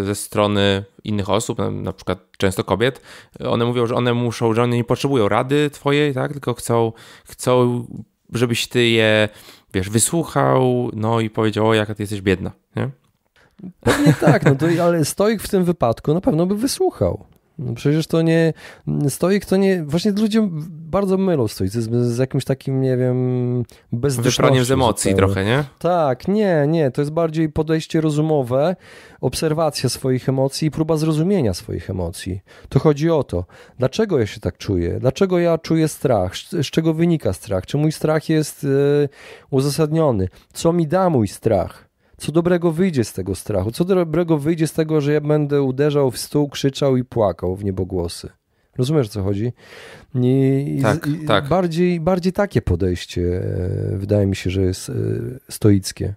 ze strony innych osób, na, na, przykład często kobiet, one mówią, że one muszą, że one nie potrzebują rady twojej, tak, tylko chcą, chcą żebyś ty je, wiesz, wysłuchał, no i powiedział, o jaka ty jesteś biedna, nie? Pewnie tak, no to, ale stoik w tym wypadku na pewno by wysłuchał. No przecież to nie, stoik to nie, właśnie ludzie bardzo mylą stoicyzm z jakimś takim, nie wiem. Wypraniem z emocji zupełnie. trochę, nie? Tak, nie, nie, to jest bardziej podejście rozumowe, obserwacja swoich emocji i próba zrozumienia swoich emocji. To chodzi o to, dlaczego ja się tak czuję, dlaczego ja czuję strach, z czego wynika strach, czy mój strach jest yy, uzasadniony, co mi da mój strach co dobrego wyjdzie z tego strachu? Co dobrego wyjdzie z tego, że ja będę uderzał w stół, krzyczał i płakał w niebogłosy? Rozumiesz, o co chodzi? I, tak, tak. Bardziej, bardziej takie podejście e, wydaje mi się, że jest e, stoickie.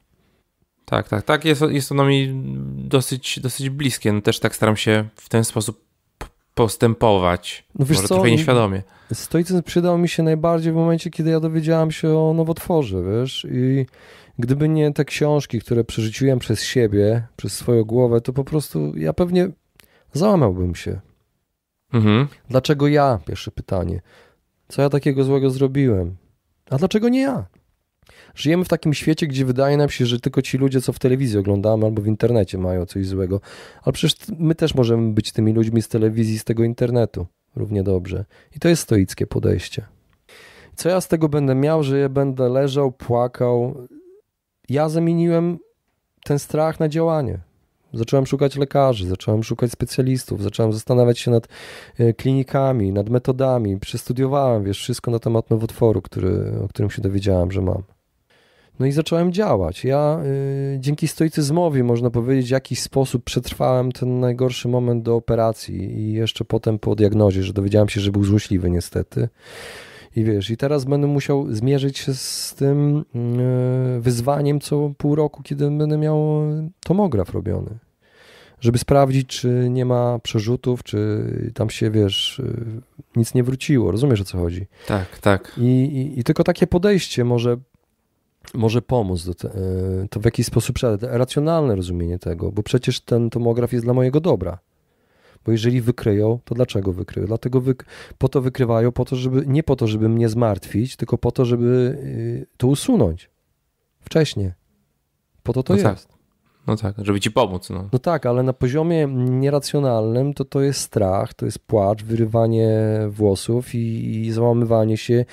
Tak, tak, tak. Jest, jest ono mi dosyć, dosyć bliskie. No też tak staram się w ten sposób postępować. No wiesz Może co? trochę nieświadomie. Stoicyzm przydał mi się najbardziej w momencie, kiedy ja dowiedziałem się o nowotworze, wiesz, i gdyby nie te książki, które przerzuciłem przez siebie, przez swoją głowę, to po prostu ja pewnie załamałbym się. Mhm. Dlaczego ja? Pierwsze pytanie. Co ja takiego złego zrobiłem? A dlaczego nie ja? Żyjemy w takim świecie, gdzie wydaje nam się, że tylko ci ludzie, co w telewizji oglądamy albo w internecie mają coś złego. Ale przecież my też możemy być tymi ludźmi z telewizji, z tego internetu równie dobrze. I to jest stoickie podejście. Co ja z tego będę miał, że ja będę leżał, płakał? Ja zamieniłem ten strach na działanie. Zacząłem szukać lekarzy, zacząłem szukać specjalistów, zacząłem zastanawiać się nad e, klinikami, nad metodami. Przestudiowałem, wiesz, wszystko na temat nowotworu, który, o którym się dowiedziałem, że mam. No i zacząłem działać. Ja y, dzięki stoicyzmowi, można powiedzieć, w jakiś sposób przetrwałem ten najgorszy moment do operacji i jeszcze potem po diagnozie, że dowiedziałem się, że był złośliwy niestety. I wiesz, i teraz będę musiał zmierzyć się z tym y, wyzwaniem co pół roku, kiedy będę miał tomograf robiony. Żeby sprawdzić, czy nie ma przerzutów, czy tam się, wiesz, y, nic nie wróciło. Rozumiesz, o co chodzi? Tak, tak. I, i, i tylko takie podejście może może pomóc. Te, to w jakiś sposób racjonalne rozumienie tego, bo przecież ten tomograf jest dla mojego dobra. Bo jeżeli wykryją, to dlaczego wykryją? Dlatego wyk po to wykrywają, po to, żeby, nie po to, żeby mnie zmartwić, tylko po to, żeby y, to usunąć wcześniej. Po to to no tak. jest. Tak. No tak, żeby ci pomóc. No. no tak, ale na poziomie nieracjonalnym to to jest strach, to jest płacz, wyrywanie włosów i, i załamywanie się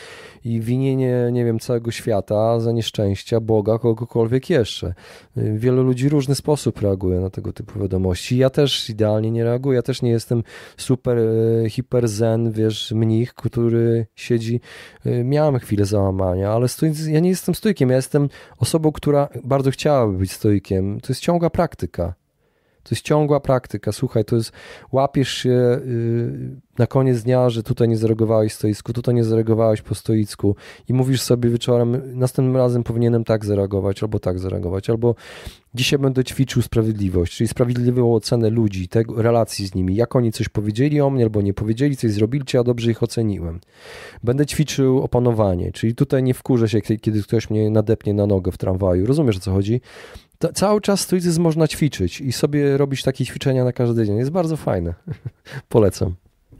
i winienie, nie wiem, całego świata za nieszczęścia, Boga, kogokolwiek jeszcze. Wielu ludzi w różny sposób reaguje na tego typu wiadomości. Ja też idealnie nie reaguję. Ja też nie jestem super e, hiper zen, wiesz, mnich, który siedzi. E, miałem chwilę załamania, ale ja nie jestem stoikiem. Ja jestem osobą, która bardzo chciałaby być stoikiem. To jest ciągła praktyka. To jest ciągła praktyka. Słuchaj, to jest, łapiesz się yy, na koniec dnia, że tutaj nie zareagowałeś stoisku, tutaj nie zareagowałeś po stoicku i mówisz sobie wieczorem, następnym razem powinienem tak zareagować, albo tak zareagować, albo dzisiaj będę ćwiczył sprawiedliwość, czyli sprawiedliwą ocenę ludzi, tego, relacji z nimi, jak oni coś powiedzieli o mnie, albo nie powiedzieli, coś zrobili, czy ja dobrze ich oceniłem. Będę ćwiczył opanowanie, czyli tutaj nie wkurzę się, kiedy ktoś mnie nadepnie na nogę w tramwaju. Rozumiesz, o co chodzi? To, cały czas stoicyzm można ćwiczyć i sobie robić takie ćwiczenia na każdy dzień. Jest bardzo fajne. Polecam.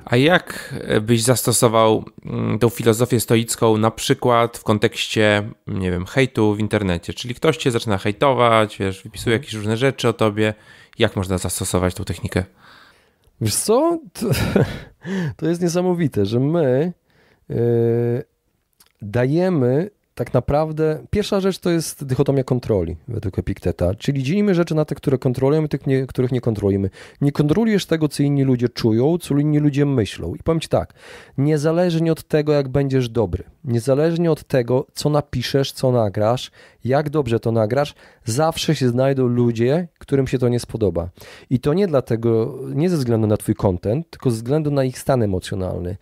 A jak byś zastosował mm, tą filozofię stoicką na przykład w kontekście, nie wiem, hejtu w internecie? Czyli ktoś cię zaczyna hejtować, wiesz, wypisuje jakieś różne rzeczy o tobie. Jak można zastosować tą technikę? Wiesz co? To, to jest niesamowite, że my yy, dajemy tak naprawdę pierwsza rzecz to jest dychotomia kontroli według Epikteta, czyli dzielimy rzeczy na te, które kontrolujemy, tych, nie, których nie kontrolujemy. Nie kontrolujesz tego, co inni ludzie czują, co inni ludzie myślą. I powiem Ci tak, niezależnie od tego, jak będziesz dobry, niezależnie od tego, co napiszesz, co nagrasz, jak dobrze to nagrasz, zawsze się znajdą ludzie, którym się to nie spodoba. I to nie dlatego, nie ze względu na Twój content, tylko ze względu na ich stan emocjonalny.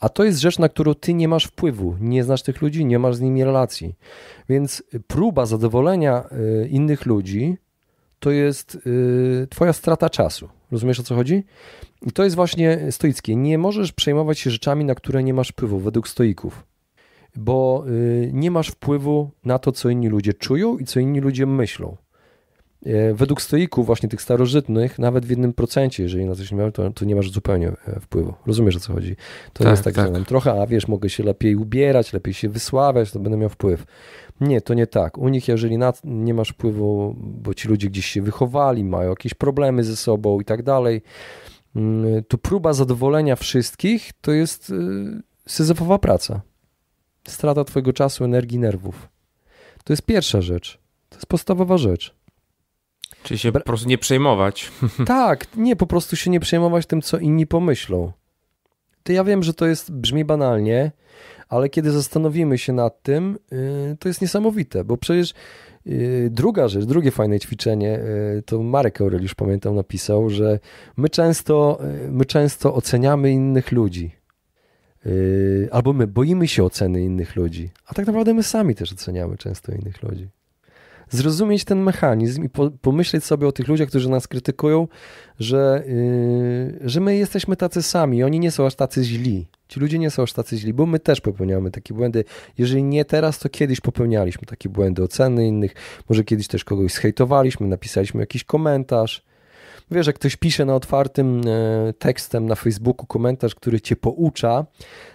A to jest rzecz, na którą Ty nie masz wpływu, nie znasz tych ludzi, nie masz z nimi relacji. Więc próba zadowolenia y, innych ludzi to jest y, Twoja strata czasu. Rozumiesz o co chodzi? I to jest właśnie stoickie. Nie możesz przejmować się rzeczami, na które nie masz wpływu, według stoików bo y, nie masz wpływu na to, co inni ludzie czują i co inni ludzie myślą. E, według stoików, właśnie tych starożytnych, nawet w jednym procencie, jeżeli na coś nie miał, to, to nie masz zupełnie e, wpływu. Rozumiesz o co chodzi? To tak, jest tak, tak. że mam trochę, a wiesz, mogę się lepiej ubierać, lepiej się wysławiać, to będę miał wpływ. Nie, to nie tak. U nich, jeżeli na, nie masz wpływu, bo ci ludzie gdzieś się wychowali, mają jakieś problemy ze sobą i tak dalej, mm, to próba zadowolenia wszystkich to jest y, syzyfowa praca strata Twojego czasu, energii, nerwów. To jest pierwsza rzecz. To jest podstawowa rzecz. Czyli się po prostu nie przejmować. Tak, nie, po prostu się nie przejmować tym, co inni pomyślą. To ja wiem, że to jest, brzmi banalnie, ale kiedy zastanowimy się nad tym, yy, to jest niesamowite, bo przecież yy, druga rzecz, drugie fajne ćwiczenie, yy, to Marek Aureliusz, pamiętam, napisał, że my często, y, my często oceniamy innych ludzi albo my boimy się oceny innych ludzi, a tak naprawdę my sami też oceniamy często innych ludzi. zrozumieć ten mechanizm i po, pomyśleć sobie o tych ludziach, którzy nas krytykują, że, yy, że my jesteśmy tacy sami, oni nie są aż tacy źli. Ci ludzie nie są aż tacy źli, bo my też popełniamy takie błędy. Jeżeli nie teraz, to kiedyś popełnialiśmy takie błędy, oceny innych, może kiedyś też kogoś zhejtowaliśmy, napisaliśmy jakiś komentarz. Wiesz, jak ktoś pisze na otwartym e, tekstem na Facebooku komentarz, który cię poucza,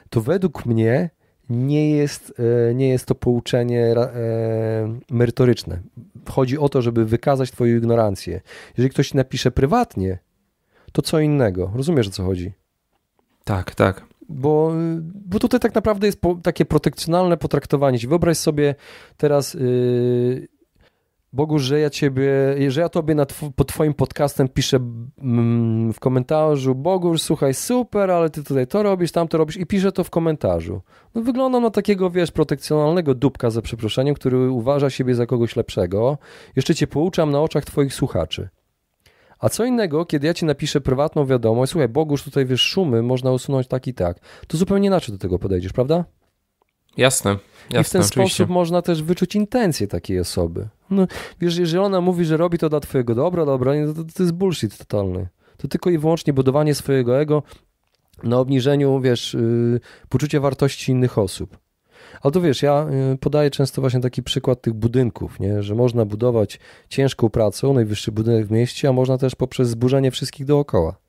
to według mnie nie jest, e, nie jest to pouczenie e, merytoryczne. Chodzi o to, żeby wykazać twoją ignorancję. Jeżeli ktoś napisze prywatnie, to co innego. Rozumiesz, o co chodzi? Tak, tak. Bo, bo tutaj tak naprawdę jest po, takie protekcjonalne potraktowanie. Wyobraź sobie teraz... Yy, Bogu, że ja ciebie, że ja tobie pod twoim podcastem piszę mm, w komentarzu, Bogu, słuchaj, super, ale ty tutaj to robisz, tam to robisz i piszę to w komentarzu. No wyglądam na takiego, wiesz, protekcjonalnego dupka, za przeproszeniem, który uważa siebie za kogoś lepszego. Jeszcze cię pouczam na oczach twoich słuchaczy. A co innego, kiedy ja ci napiszę prywatną wiadomość, słuchaj, Bogusz, tutaj wiesz, szumy można usunąć tak i tak, to zupełnie inaczej do tego podejdziesz, prawda? Jasne. Jasne, I w ten oczywiście. sposób można też wyczuć intencje takiej osoby. No, wiesz, jeżeli ona mówi, że robi to dla twojego dobra, dobra, to, to, to jest bullshit totalny. To tylko i wyłącznie budowanie swojego ego na obniżeniu, wiesz, yy, poczucia wartości innych osób. Ale to wiesz, ja yy, podaję często właśnie taki przykład tych budynków, nie? że można budować ciężką pracą najwyższy budynek w mieście, a można też poprzez zburzenie wszystkich dookoła.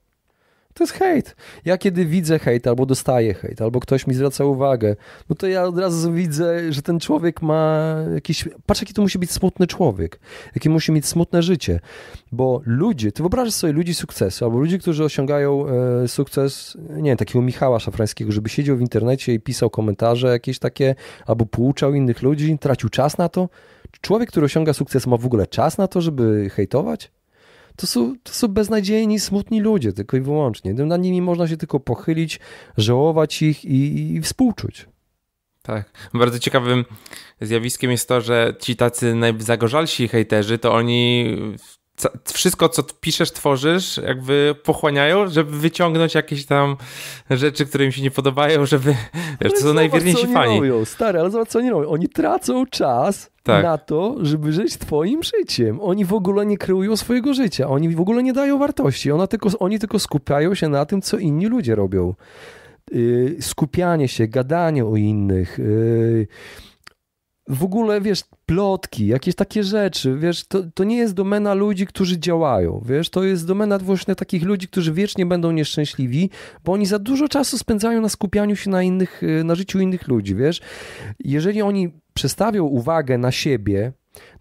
To jest hejt. Ja kiedy widzę hejt, albo dostaję hejt, albo ktoś mi zwraca uwagę, no to ja od razu widzę, że ten człowiek ma jakiś... Patrz, jaki to musi być smutny człowiek. Jakie musi mieć smutne życie. Bo ludzie, ty wyobrażasz sobie ludzi sukcesu, albo ludzi, którzy osiągają e, sukces, nie wiem, takiego Michała Szafrańskiego, żeby siedział w internecie i pisał komentarze jakieś takie, albo pouczał innych ludzi, tracił czas na to. Człowiek, który osiąga sukces, ma w ogóle czas na to, żeby hejtować? To są, to są beznadziejni, smutni ludzie, tylko i wyłącznie. Nad nimi można się tylko pochylić, żałować ich i, i współczuć. Tak. Bardzo ciekawym zjawiskiem jest to, że ci tacy najzagorzalsi hejterzy, to oni wszystko, co piszesz, tworzysz, jakby pochłaniają, żeby wyciągnąć jakieś tam rzeczy, które im się nie podobają, żeby. Wiesz, to są najwierniejsi co fani. Robią, stary, ale zobacz, co oni robią. Oni tracą czas tak. na to, żeby żyć twoim życiem. Oni w ogóle nie kreują swojego życia. Oni w ogóle nie dają wartości. Ona tylko, oni tylko skupiają się na tym, co inni ludzie robią. Yy, skupianie się, gadanie o innych. Yy, w ogóle, wiesz, plotki, jakieś takie rzeczy, wiesz, to, to nie jest domena ludzi, którzy działają, wiesz, to jest domena właśnie takich ludzi, którzy wiecznie będą nieszczęśliwi, bo oni za dużo czasu spędzają na skupianiu się na innych, y, na życiu innych ludzi, wiesz. Jeżeli oni przestawią uwagę na siebie,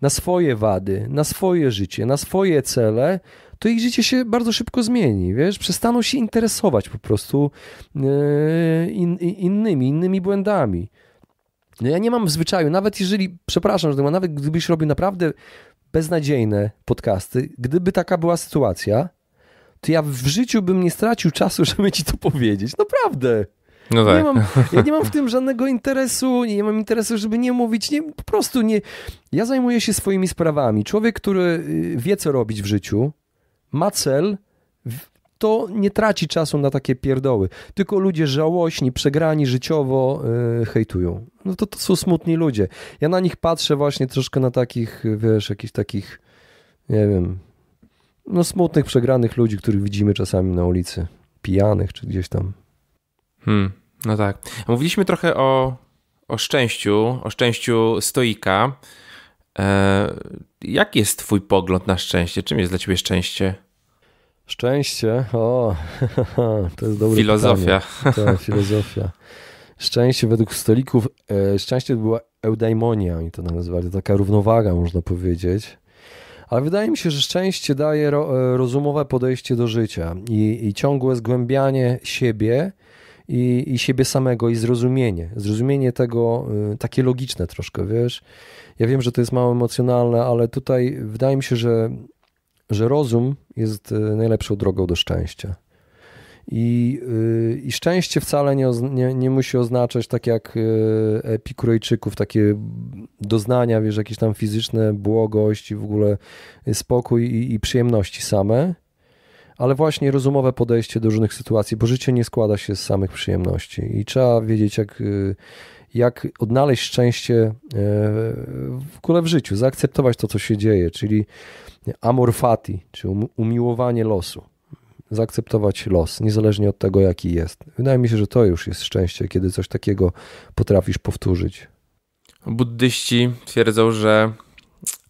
na swoje wady, na swoje życie, na swoje cele, to ich życie się bardzo szybko zmieni, wiesz, przestaną się interesować po prostu in, innymi, innymi błędami. No ja nie mam w zwyczaju, nawet jeżeli, przepraszam, że nawet gdybyś robił naprawdę beznadziejne podcasty, gdyby taka była sytuacja, to ja w życiu bym nie stracił czasu, żeby ci to powiedzieć. Naprawdę. No tak. nie mam, ja nie mam w tym żadnego interesu, nie mam interesu, żeby nie mówić, nie, po prostu nie. Ja zajmuję się swoimi sprawami. Człowiek, który y, wie, co robić w życiu, ma cel, to nie traci czasu na takie pierdoły. Tylko ludzie żałośni, przegrani życiowo yy, hejtują. No to, to są smutni ludzie. Ja na nich patrzę właśnie troszkę na takich, wiesz, jakichś takich, nie wiem, no smutnych, przegranych ludzi, których widzimy czasami na ulicy. Pijanych czy gdzieś tam. Hmm, no tak. Mówiliśmy trochę o, o szczęściu, o szczęściu stoika. E, jaki jest twój pogląd na szczęście? Czym jest dla ciebie szczęście? Szczęście, o, to jest dobre Filozofia. Tak, filozofia. Szczęście według stolików, e, szczęście to była eudaimonia, oni to nazywali, taka równowaga można powiedzieć. Ale wydaje mi się, że szczęście daje ro, e, rozumowe podejście do życia i, i ciągłe zgłębianie siebie i, i siebie samego i zrozumienie. Zrozumienie tego y, takie logiczne troszkę, wiesz. Ja wiem, że to jest mało emocjonalne, ale tutaj wydaje mi się, że że rozum jest e, najlepszą drogą do szczęścia. I, y, I, szczęście wcale nie, nie, nie, musi oznaczać, tak jak e, epikurejczyków, takie doznania, wiesz, jakieś tam fizyczne, błogość i w ogóle spokój i, i, przyjemności same, ale właśnie rozumowe podejście do różnych sytuacji, bo życie nie składa się z samych przyjemności i trzeba wiedzieć, jak, y, jak odnaleźć szczęście e, w ogóle w życiu, zaakceptować to, co się dzieje, czyli amor fati, czy umiłowanie losu. Zaakceptować los, niezależnie od tego, jaki jest. Wydaje mi się, że to już jest szczęście, kiedy coś takiego potrafisz powtórzyć. Buddyści twierdzą, że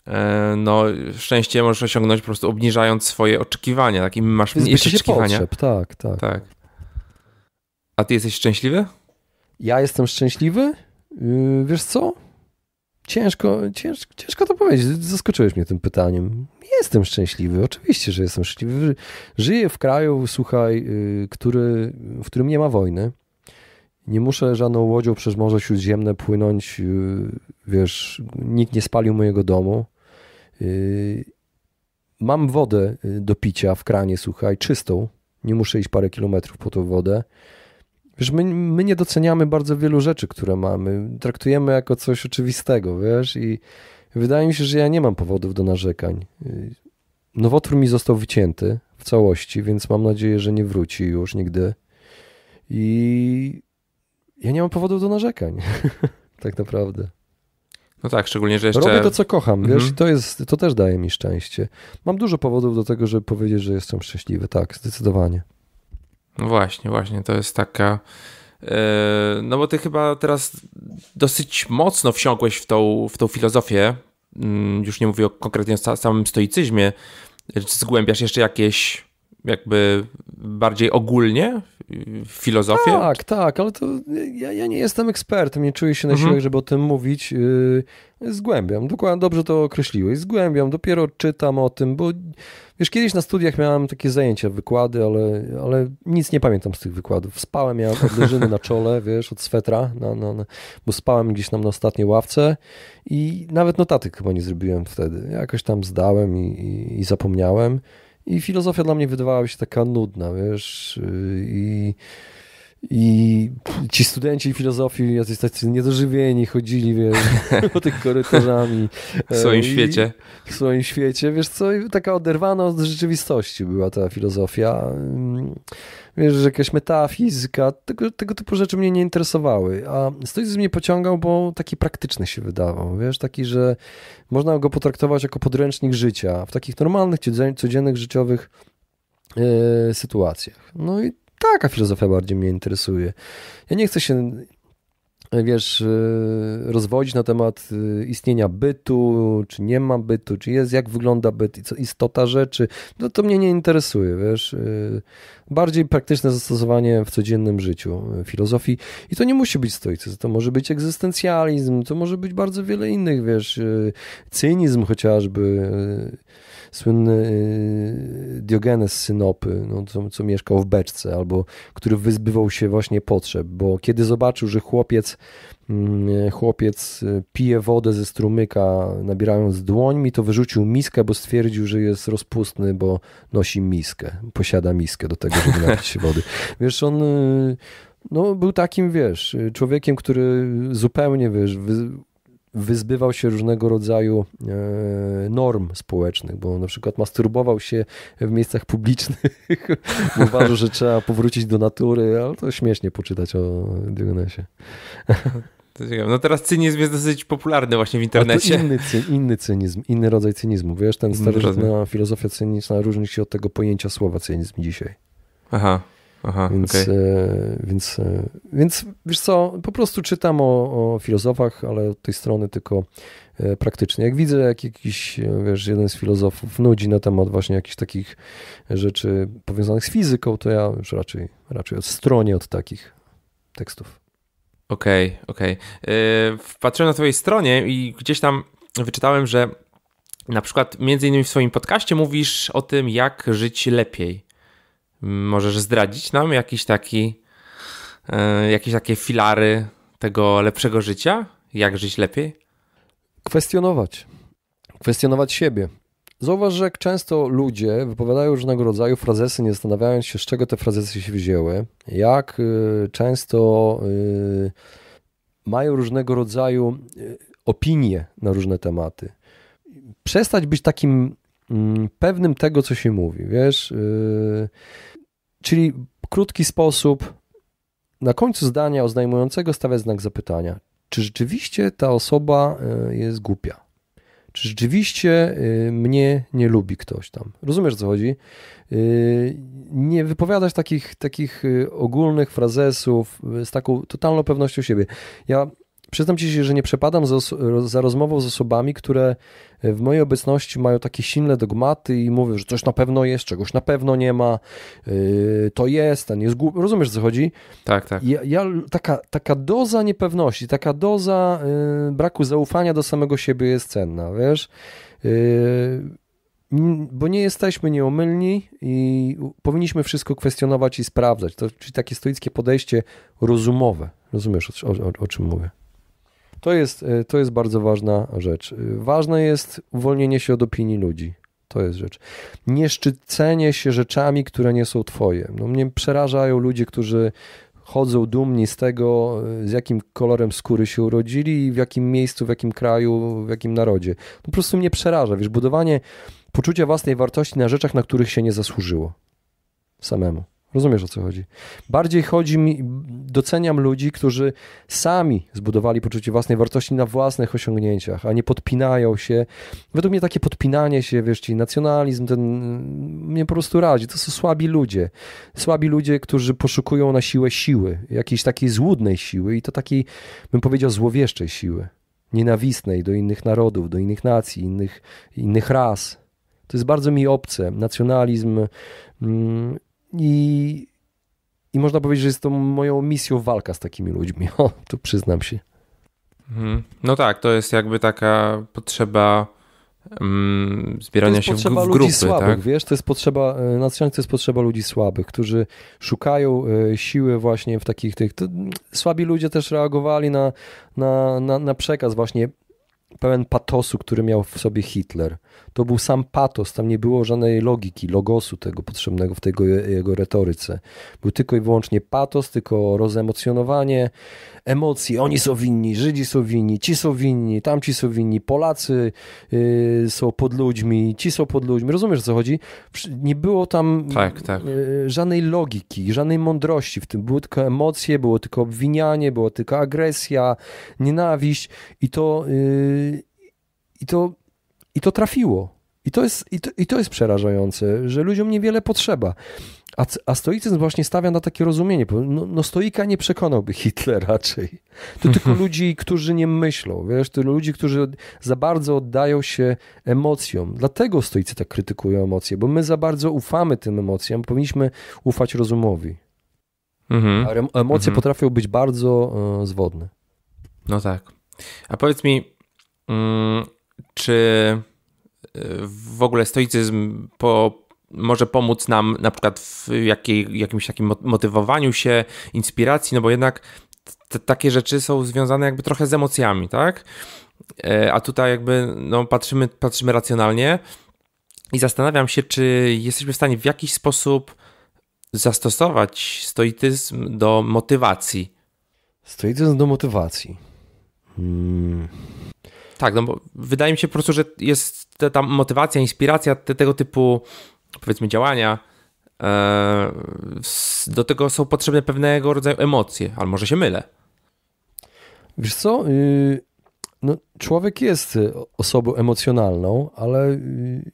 e, no, szczęście możesz osiągnąć po prostu obniżając swoje oczekiwania. Takim masz mniejsze oczekiwania. Potrzeb, tak, tak. tak. A ty jesteś szczęśliwy? Ja jestem szczęśliwy? Yy, wiesz co? Ciężko, ciężko, ciężko to powiedzieć. Zaskoczyłeś mnie tym pytaniem. Jestem szczęśliwy, oczywiście, że jestem szczęśliwy. Żyję w kraju, słuchaj, yy, który, w którym nie ma wojny. Nie muszę żadną łodzią przez Morze Śródziemne płynąć, yy, wiesz, nikt nie spalił mojego domu. Mam wodę do picia w kranie, słuchaj, czystą. Nie muszę iść parę kilometrów po tą wodę. Wiesz, my, my nie doceniamy bardzo wielu rzeczy, które mamy. Traktujemy jako coś oczywistego, wiesz, i wydaje mi się, że ja nie mam powodów do narzekań. Nowotwór mi został wycięty w całości, więc mam nadzieję, że nie wróci już nigdy. I ja nie mam powodów do narzekań. tak naprawdę. No tak, szczególnie, że jeszcze... Robię to, co kocham, wiesz, mhm. to, jest, to też daje mi szczęście. Mam dużo powodów do tego, żeby powiedzieć, że jestem szczęśliwy. Tak, zdecydowanie. No właśnie, właśnie, to jest taka. E, no bo ty chyba teraz dosyć mocno wsiąkłeś w tą, w tą filozofię. Mm, już nie mówię o konkretnie o samym stoicyzmie. Zgłębiasz jeszcze jakieś jakby bardziej ogólnie filozofię? Tak, tak, ale to ja, ja nie jestem ekspertem, nie czuję się na mhm. siłę, żeby o tym mówić. Yy, zgłębiam, dokładnie dobrze to określiłeś. Zgłębiam, dopiero czytam o tym, bo wiesz, kiedyś na studiach miałem takie zajęcia, wykłady, ale, ale nic nie pamiętam z tych wykładów. Spałem, miałem odleżyny na czole, wiesz, od swetra, na, na, na, bo spałem gdzieś tam na ostatniej ławce i nawet notatek chyba nie zrobiłem wtedy. Jakoś tam zdałem i, i, i zapomniałem. I filozofia dla mnie wydawała się taka nudna, wiesz, i, i ci studenci filozofii, jacyś tacy niedożywieni, chodzili, wiesz, po tych korytarzami. W swoim świecie. W swoim świecie, wiesz co, taka oderwana od rzeczywistości była ta filozofia wiesz, że jakaś metafizyka, tego, tego typu rzeczy mnie nie interesowały. A stoicyzm mnie pociągał, bo taki praktyczny się wydawał, wiesz, taki, że można go potraktować jako podręcznik życia w takich normalnych, codziennych, życiowych yy, sytuacjach. No i taka filozofia bardziej mnie interesuje. Ja nie chcę się wiesz, y, rozwodzić na temat y, istnienia bytu, czy nie ma bytu, czy jest, jak wygląda byt, co istota rzeczy, no to mnie nie interesuje, wiesz. Y, bardziej praktyczne zastosowanie w codziennym życiu filozofii i to nie musi być stoicyzm, to może być egzystencjalizm, to może być bardzo wiele innych, wiesz, cynizm chociażby, słynny y, Diogenes Synopy, no, co, co mieszkał w beczce, albo który wyzbywał się właśnie potrzeb, bo kiedy zobaczył, że chłopiec mm, chłopiec y, pije wodę ze strumyka, nabierając dłońmi, to wyrzucił miskę, bo stwierdził, że jest rozpustny, bo nosi miskę, posiada miskę do tego, żeby napić się wody. Wiesz, on y, no, był takim, wiesz, człowiekiem, który zupełnie, wiesz, wyzbywał się różnego rodzaju e, norm społecznych, bo na przykład masturbował się w miejscach publicznych, uważał, że trzeba powrócić do natury, ale to śmiesznie poczytać o Diogenesie. No teraz cynizm jest dosyć popularny właśnie w internecie. to inny, cy, inny cynizm, inny rodzaj cynizmu. Wiesz, ten starożytna filozofia cyniczna różni się od tego pojęcia słowa cynizm dzisiaj. Aha. Aha, więc, okay. e, więc, e, więc wiesz co, po prostu czytam o, o filozofach, ale od tej strony tylko e, praktycznie. Jak widzę, jak jakiś, wiesz, jeden z filozofów nudzi na temat właśnie jakichś takich rzeczy powiązanych z fizyką, to ja już raczej, raczej od stronie od takich tekstów. Okej, okay, okej. Okay. Yy, patrzyłem na twojej stronie i gdzieś tam wyczytałem, że na przykład między innymi w swoim podcaście mówisz o tym, jak żyć lepiej. Możesz zdradzić nam jakiś taki, e, jakieś takie filary tego lepszego życia? Jak żyć lepiej? Kwestionować. Kwestionować siebie. Zauważ, że jak często ludzie wypowiadają różnego rodzaju frazesy, nie zastanawiając się, z czego te frazesy się wzięły, jak y, często y, mają różnego rodzaju opinie na różne tematy. Przestać być takim mm, pewnym tego, co się mówi, wiesz Czyli krótki sposób na końcu zdania oznajmującego stawiać znak zapytania. czy rzeczywiście ta osoba y, jest głupia. Czy rzeczywiście y, mnie nie lubi ktoś tam. Rozumiesz, o co chodzi? Nie wypowiadać takich, takich ogólnych frazesów z taką totalną pewnością siebie. Ja Przyznam ci się, że nie przepadam za, za, rozmową z osobami, które w mojej obecności mają takie silne dogmaty i mówią, że coś na pewno jest, czegoś na pewno nie ma, yy, to jest, ten jest głupi. Rozumiesz, co chodzi? Tak, tak. Ja, ja, taka, taka doza niepewności, taka doza yy, braku zaufania do samego siebie jest cenna, wiesz? Yy, bo nie jesteśmy nieomylni i powinniśmy wszystko kwestionować i sprawdzać. To, czyli takie stoickie podejście rozumowe. Rozumiesz, o, o, o czym mówię? To jest, e, to jest bardzo ważna rzecz. E, ważne jest uwolnienie się od opinii ludzi. To jest rzecz. Nie szczycenie się rzeczami, które nie są twoje. No, mnie przerażają ludzie, którzy chodzą dumni z tego, e, z jakim kolorem skóry się urodzili i w jakim miejscu, w jakim kraju, w jakim narodzie. No, po prostu mnie przeraża. Wiesz, budowanie poczucia własnej wartości na rzeczach, na których się nie zasłużyło. Samemu. Rozumiesz o co chodzi? Bardziej chodzi mi, doceniam ludzi, którzy sami zbudowali poczucie własnej wartości na własnych osiągnięciach, a nie podpinają się. Według mnie takie podpinanie się, wiesz, ci nacjonalizm, ten mnie po prostu radzi. To są słabi ludzie. Słabi ludzie, którzy poszukują na siłę siły, jakiejś takiej złudnej siły i to takiej, bym powiedział, złowieszczej siły. Nienawistnej do innych narodów, do innych nacji, innych, innych ras. To jest bardzo mi obce. Nacjonalizm. Mm, i, I można powiedzieć, że jest to moją misją walka z takimi ludźmi. O, tu przyznam się. Mhm. No tak, to jest jakby taka potrzeba um, zbierania się w, w grupy. ludzi słabych, tak? wiesz, to jest potrzeba, e, nacjonalnie to jest potrzeba ludzi słabych, którzy szukają e, siły właśnie w takich tych, to, słabi ludzie też reagowali na, na, na, na przekaz właśnie pełen patosu, który miał w sobie Hitler. To był sam patos, tam nie było żadnej logiki, logosu tego potrzebnego w tego jego retoryce. Był tylko i wyłącznie patos, tylko rozemocjonowanie, emocje. Oni są winni, Żydzi są winni, ci są winni, tamci są winni, Polacy yy, są pod ludźmi, ci są pod ludźmi. Rozumiesz o co chodzi? Nie było tam tak, tak. Yy, żadnej logiki, żadnej mądrości w tym. Były tylko emocje, było tylko obwinianie, było tylko agresja, nienawiść i to, yy, i to, i to trafiło. I to, jest, i, to, I to jest przerażające, że ludziom niewiele potrzeba. A, a stoicyzm właśnie stawia na takie rozumienie. No, no stoika nie przekonałby Hitler raczej. To tylko ludzi, którzy nie myślą, wiesz, to ludzi, którzy za bardzo oddają się emocjom. Dlatego stoicy tak krytykują emocje, bo my za bardzo ufamy tym emocjom, powinniśmy ufać rozumowi. Mhm. A emocje mhm. potrafią być bardzo uh, zwodne. No tak. A powiedz mi, mm, czy w ogóle stoicyzm po, może pomóc nam na przykład w jakiej, jakimś takim motywowaniu się, inspiracji, no bo jednak takie rzeczy są związane jakby trochę z emocjami, tak? E, a tutaj jakby no, patrzymy, patrzymy racjonalnie i zastanawiam się, czy jesteśmy w stanie w jakiś sposób zastosować stoicyzm do motywacji. Stoicyzm do motywacji. Hmm. Tak, no bo wydaje mi się po prostu, że jest ta, ta motywacja, inspiracja, te, tego typu powiedzmy działania, e, do tego są potrzebne pewnego rodzaju emocje, ale może się mylę. Wiesz co, y, no, człowiek jest osobą emocjonalną, ale, y,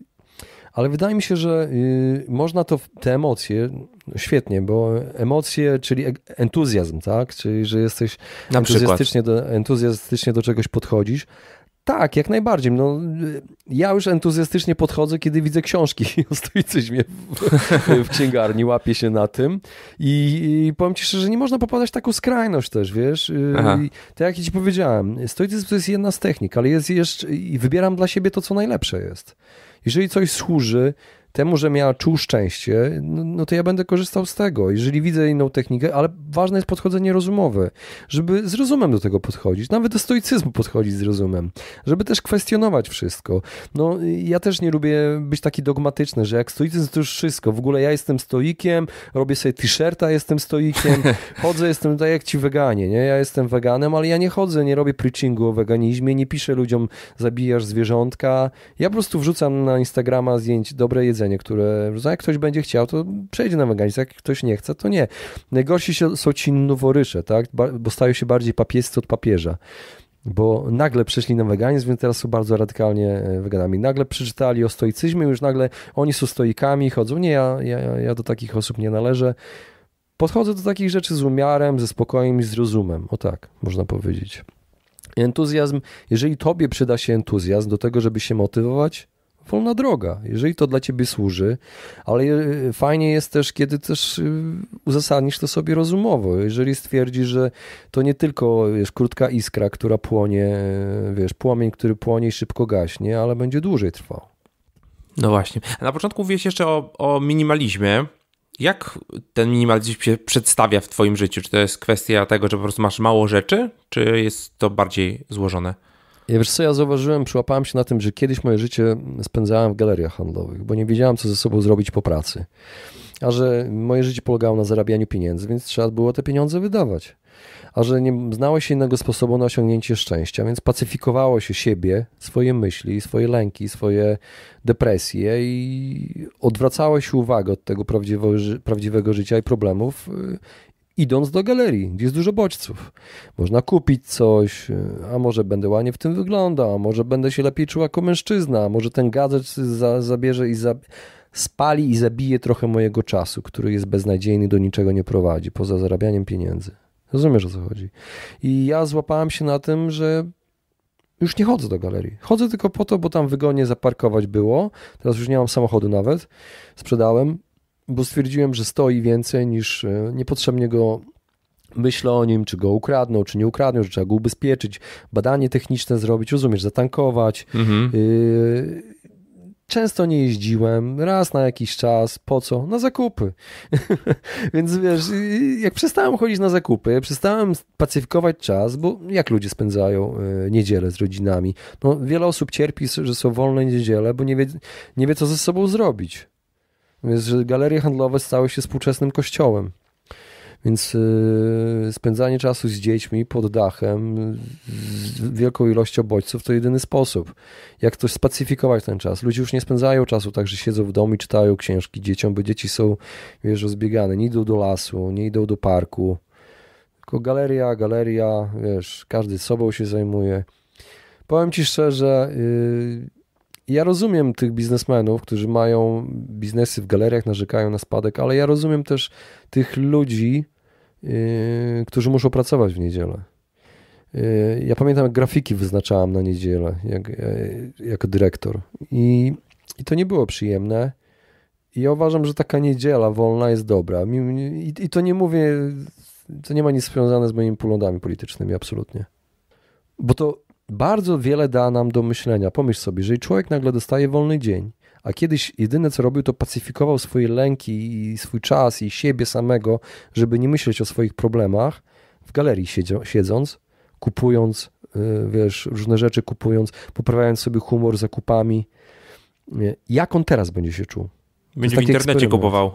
ale wydaje mi się, że y, można to, te emocje, świetnie, bo emocje, czyli entuzjazm, tak? Czyli, że jesteś entuzjastycznie do, entuzjastycznie do czegoś podchodzisz, tak, jak najbardziej. No, ja już entuzjastycznie podchodzę, kiedy widzę książki o stoicyzmie w, w księgarni, łapię się na tym i, i powiem ci szczerze, że nie można popadać w taką skrajność też, wiesz. I, tak jak ci powiedziałem, stoicyzm to jest jedna z technik, ale jest jeszcze i wybieram dla siebie to, co najlepsze jest. Jeżeli coś służy temu, że miała czuł szczęście, no, no, to ja będę korzystał z tego. Jeżeli widzę inną technikę, ale ważne jest podchodzenie rozumowe, żeby z rozumem do tego podchodzić, nawet do stoicyzmu podchodzić z rozumem, żeby też kwestionować wszystko. No, ja też nie lubię być taki dogmatyczny, że jak stoicyzm to już wszystko. W ogóle ja jestem stoikiem, robię sobie t-shirta, jestem stoikiem, chodzę, jestem tak jak ci weganie, nie? Ja jestem weganem, ale ja nie chodzę, nie robię preachingu o weganizmie, nie piszę ludziom zabijasz zwierzątka. Ja po prostu wrzucam na Instagrama zdjęć dobre jedzenie powiedzenie, które, jak ktoś będzie chciał, to przejdzie na weganizm, jak ktoś nie chce, to nie. Najgorsi są ci noworysze, tak? bo stają się bardziej papiescy od papieża bo nagle przeszli na weganizm, więc teraz są bardzo radykalnie e, weganami. Nagle przeczytali o stoicyzmie, już nagle oni są stoikami, chodzą. Nie, ja, ja, ja do takich osób nie należę. Podchodzę do takich rzeczy z umiarem, ze spokojem i z rozumem. O tak, można powiedzieć. Entuzjazm, jeżeli tobie przyda się entuzjazm do tego, żeby się motywować, wolna droga, jeżeli to dla ciebie służy, ale e, fajnie jest też, kiedy też e, uzasadnisz to sobie rozumowo. Jeżeli stwierdzisz, że to nie tylko wiesz, krótka iskra, która płonie, e, wiesz, płomień, który płonie i szybko gaśnie, ale będzie dłużej trwał. No właśnie. Na początku mówiłeś jeszcze o, o minimalizmie. Jak ten minimalizm się przedstawia w Twoim życiu? Czy to jest kwestia tego, że po prostu masz mało rzeczy, czy jest to bardziej złożone? Ja wiesz co, ja zauważyłem, przyłapałem się na tym, że kiedyś moje życie spędzałem w galeriach handlowych, bo nie wiedziałem, co ze sobą zrobić po pracy. A że moje życie polegało na zarabianiu pieniędzy, więc trzeba było te pieniądze wydawać. A że nie znało się innego sposobu na osiągnięcie szczęścia, więc pacyfikowało się siebie, swoje myśli, swoje lęki, swoje depresje i odwracało się uwagę od tego prawdziwego, prawdziwego życia i problemów idąc do galerii, gdzie jest dużo bodźców. Można kupić coś, a może będę ładnie w tym wyglądał, a może będę się lepiej czuła jako mężczyzna, a może ten gadżet za, zabierze i za, spali i zabije trochę mojego czasu, który jest beznadziejny, do niczego nie prowadzi, poza zarabianiem pieniędzy. Rozumiesz o co chodzi? I ja złapałem się na tym, że już nie chodzę do galerii. Chodzę tylko po to, bo tam wygodnie zaparkować było. Teraz już nie mam samochodu nawet. Sprzedałem bo stwierdziłem, że stoi więcej niż e, niepotrzebnie go myślę o nim, czy go ukradną, czy nie ukradną, że trzeba go ubezpieczyć, badanie techniczne zrobić, rozumiesz, zatankować. Mhm. Y, często nie jeździłem, raz na jakiś czas, po co? Na zakupy. Więc wiesz, jak przestałem chodzić na zakupy, przestałem pacyfikować czas, bo jak ludzie spędzają y, niedzielę z rodzinami? No, wiele osób cierpi, że są wolne niedziele, bo nie wie, nie wie co ze sobą zrobić. Więc, że galerie handlowe stały się współczesnym kościołem. Więc yy, spędzanie czasu z dziećmi pod dachem, z wielką ilością bodźców to jedyny sposób. Jak to spacyfikować ten czas? Ludzie już nie spędzają czasu tak, że siedzą w domu i czytają książki dzieciom, bo dzieci są, wiesz, rozbiegane. Nie idą do lasu, nie idą do parku. Tylko galeria, galeria, wiesz, każdy sobą się zajmuje. Powiem ci szczerze, yy, ja rozumiem tych biznesmenów, którzy mają biznesy w galeriach, narzekają na spadek, ale ja rozumiem też tych ludzi, yy, którzy muszą pracować w niedzielę. Yy, ja pamiętam, jak grafiki wyznaczałem na niedzielę jak, yy, jako dyrektor i, i to nie było przyjemne. I ja uważam, że taka niedziela wolna jest dobra. I, i to nie mówię, to nie ma nic związane z moimi poglądami politycznymi, absolutnie. Bo to bardzo wiele da nam do myślenia. Pomyśl sobie, jeżeli człowiek nagle dostaje wolny dzień, a kiedyś jedyne co robił, to pacyfikował swoje lęki i swój czas i siebie samego, żeby nie myśleć o swoich problemach, w galerii siedząc, kupując, y, wiesz, różne rzeczy kupując, poprawiając sobie humor zakupami. Jak on teraz będzie się czuł? Będzie w internecie eksperyment. kupował.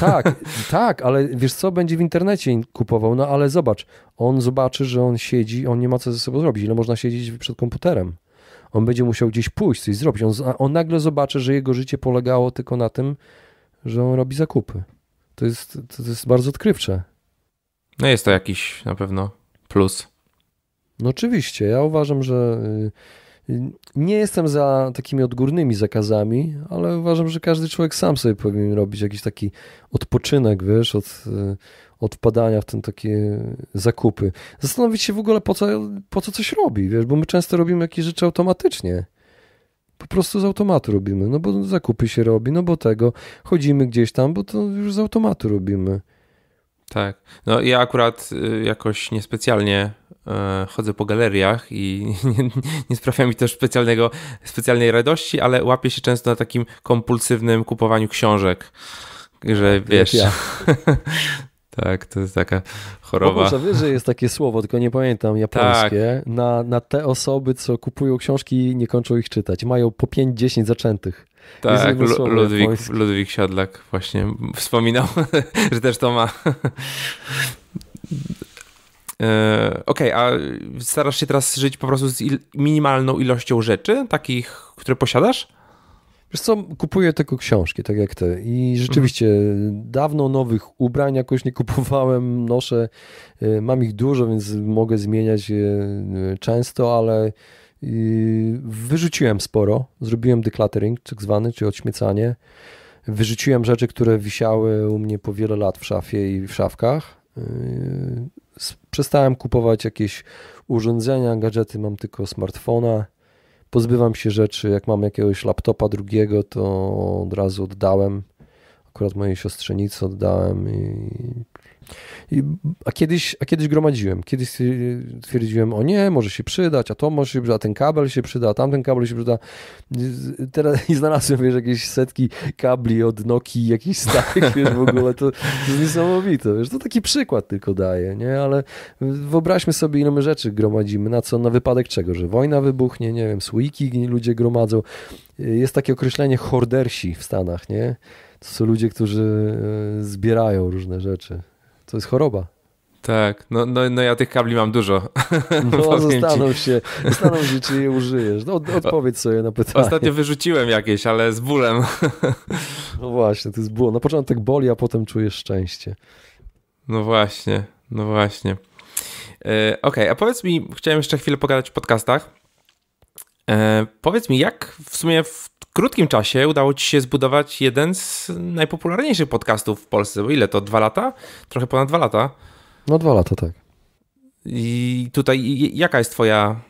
Tak, tak, ale wiesz co, będzie w internecie kupował, no ale zobacz, on zobaczy, że on siedzi, on nie ma co ze sobą zrobić, ile można siedzieć przed komputerem. On będzie musiał gdzieś pójść, coś zrobić. On, on nagle zobaczy, że jego życie polegało tylko na tym, że on robi zakupy. To jest, to jest bardzo odkrywcze. No jest to jakiś na pewno plus. No oczywiście, ja uważam, że y, nie jestem za takimi odgórnymi zakazami, ale uważam, że każdy człowiek sam sobie powinien robić jakiś taki odpoczynek, wiesz, od, od wpadania w ten takie zakupy. Zastanowić się w ogóle, po co, po co coś robi, wiesz, bo my często robimy jakieś rzeczy automatycznie. Po prostu z automatu robimy, no bo zakupy się robi, no bo tego, chodzimy gdzieś tam, bo to już z automatu robimy. Tak. No ja akurat y, jakoś niespecjalnie e, chodzę po galeriach i nie, nie sprawia mi to specjalnego, specjalnej radości, ale łapię się często na takim kompulsywnym kupowaniu książek, że wiesz... Ja. tak, to jest taka choroba. Może wiesz, że jest takie słowo, tylko nie pamiętam, japońskie, tak. na, na te osoby, co kupują książki i nie kończą ich czytać. Mają po 5-10 zaczętych. Tak, Ludwik, Ludwik Siadlak właśnie wspominał, że też to ma. E, okej, okay, a starasz się teraz żyć po prostu z il minimalną ilością rzeczy, takich, które posiadasz? Wiesz co, kupuję tylko książki, tak jak ty. I rzeczywiście mhm. dawno nowych ubrań jakoś nie kupowałem, noszę. Y, mam ich dużo, więc mogę zmieniać je y, często, ale wyrzuciłem sporo. Zrobiłem decluttering, tak zwany, czyli odśmiecanie. Wyrzuciłem rzeczy, które wisiały u mnie po wiele lat w szafie i w szafkach. Przestałem kupować jakieś urządzenia, gadżety, mam tylko smartfona pozbywam się rzeczy, jak mam jakiegoś laptopa drugiego, to od razu oddałem. Akurat mojej siostrzenicy oddałem i a, kiedyś, a kiedyś gromadziłem. Kiedyś twierdziłem, o nie, może się przydać, a to może się przydać, a ten kabel się przyda, a tamten kabel się przyda. Teraz i znalazłem, wiesz, jakieś setki kabli od Nokii, jakichś starych, wiesz, w ogóle, to, to niesamowite, wiesz, to taki przykład tylko daje, nie, ale wyobraźmy sobie, ile my rzeczy gromadzimy, na co, na wypadek czego, że wojna wybuchnie, nie wiem, słoiki ludzie gromadzą. Jest takie określenie hordersi w Stanach, nie? To są ludzie, którzy e, zbierają różne rzeczy. To jest choroba. Tak, no, no, no ja tych kabli mam dużo. No zastanów się, zastanów się, czy je użyjesz. No, odpowiedz sobie na pytanie. Ostatnio wyrzuciłem jakieś, ale z bólem. No właśnie, to jest ból. Na początek boli, a potem czujesz szczęście. No właśnie, no właśnie. E, Okej, okay, a powiedz mi, chciałem jeszcze chwilę pogadać o podcastach. E, powiedz mi, jak w sumie w krótkim czasie udało ci się zbudować jeden z najpopularniejszych podcastów w Polsce. Bo ile to? Dwa lata? Trochę ponad dwa lata? No dwa lata, tak. I tutaj jaka jest twoja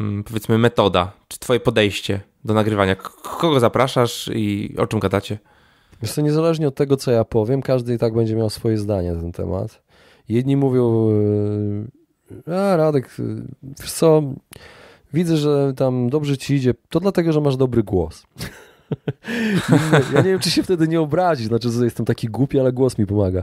mm, powiedzmy metoda, czy twoje podejście do nagrywania? Kogo zapraszasz i o czym gadacie? Wiesz to niezależnie od tego, co ja powiem, każdy i tak będzie miał swoje zdanie na ten temat. Jedni mówią, e, a Radek, wiesz co, widzę, że tam dobrze ci idzie, to dlatego, że masz dobry głos. ja nie wiem, czy się wtedy nie obrazi, znaczy, że jestem taki głupi, ale głos mi pomaga.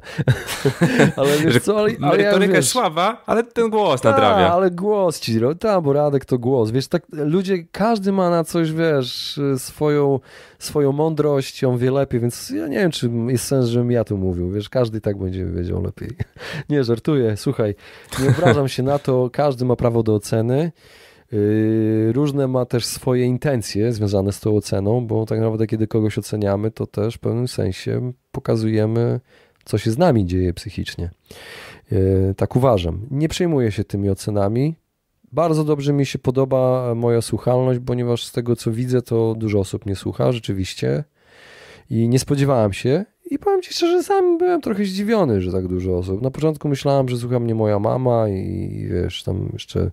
ale wiesz co, ale, ale ja, słaba, ale ten głos ta, nadrawia. ale głos ci, tak, bo Radek to głos, wiesz, tak, ludzie, każdy ma na coś, wiesz, swoją, swoją mądrość, on wie lepiej, więc ja nie wiem, czy jest sens, żebym ja tu mówił, wiesz, każdy tak będzie wiedział lepiej. nie, żartuję, słuchaj, nie obrażam się na to, każdy ma prawo do oceny, różne ma też swoje intencje związane z tą oceną, bo tak naprawdę, kiedy kogoś oceniamy, to też w pewnym sensie pokazujemy, co się z nami dzieje psychicznie. Yy, tak uważam. Nie przejmuję się tymi ocenami. Bardzo dobrze mi się podoba moja słuchalność, ponieważ z tego co widzę, to dużo osób mnie słucha rzeczywiście. I nie spodziewałem się. I powiem ci szczerze, sam byłem trochę zdziwiony, że tak dużo osób. Na początku myślałem, że słucha mnie moja mama i wiesz, tam jeszcze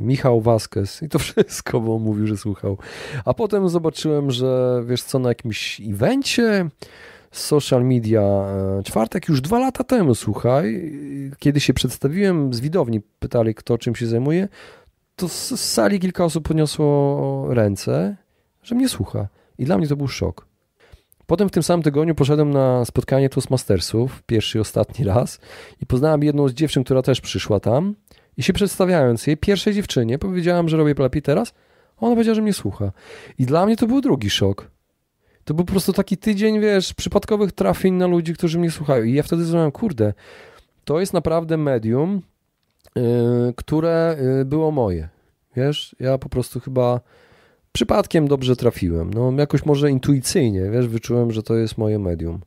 Michał Vasquez i to wszystko, bo on mówił, że słuchał. A potem zobaczyłem, że wiesz co, na jakimś evencie social media, e, czwartek już dwa lata temu, słuchaj, kiedy się przedstawiłem z widowni, pytali kto czym się zajmuje, to z sali kilka osób podniosło ręce, że mnie słucha. I dla mnie to był szok. Potem w tym samym tygodniu poszedłem na spotkanie Toastmastersów, pierwszy i ostatni raz i poznałem jedną z dziewczyn, która też przyszła tam i się przedstawiając jej pierwszej dziewczynie, powiedziałam, że robię lepiej teraz. Ona powiedziała, że mnie słucha. I dla mnie to był drugi szok. To był po prostu taki tydzień, wiesz, przypadkowych trafień na ludzi, którzy mnie słuchają. I ja wtedy zrozumiałem, kurde, to jest naprawdę medium, yy, które yy, było moje. Wiesz, ja po prostu chyba przypadkiem dobrze trafiłem. No, jakoś może intuicyjnie, wiesz, wyczułem, że to jest moje medium.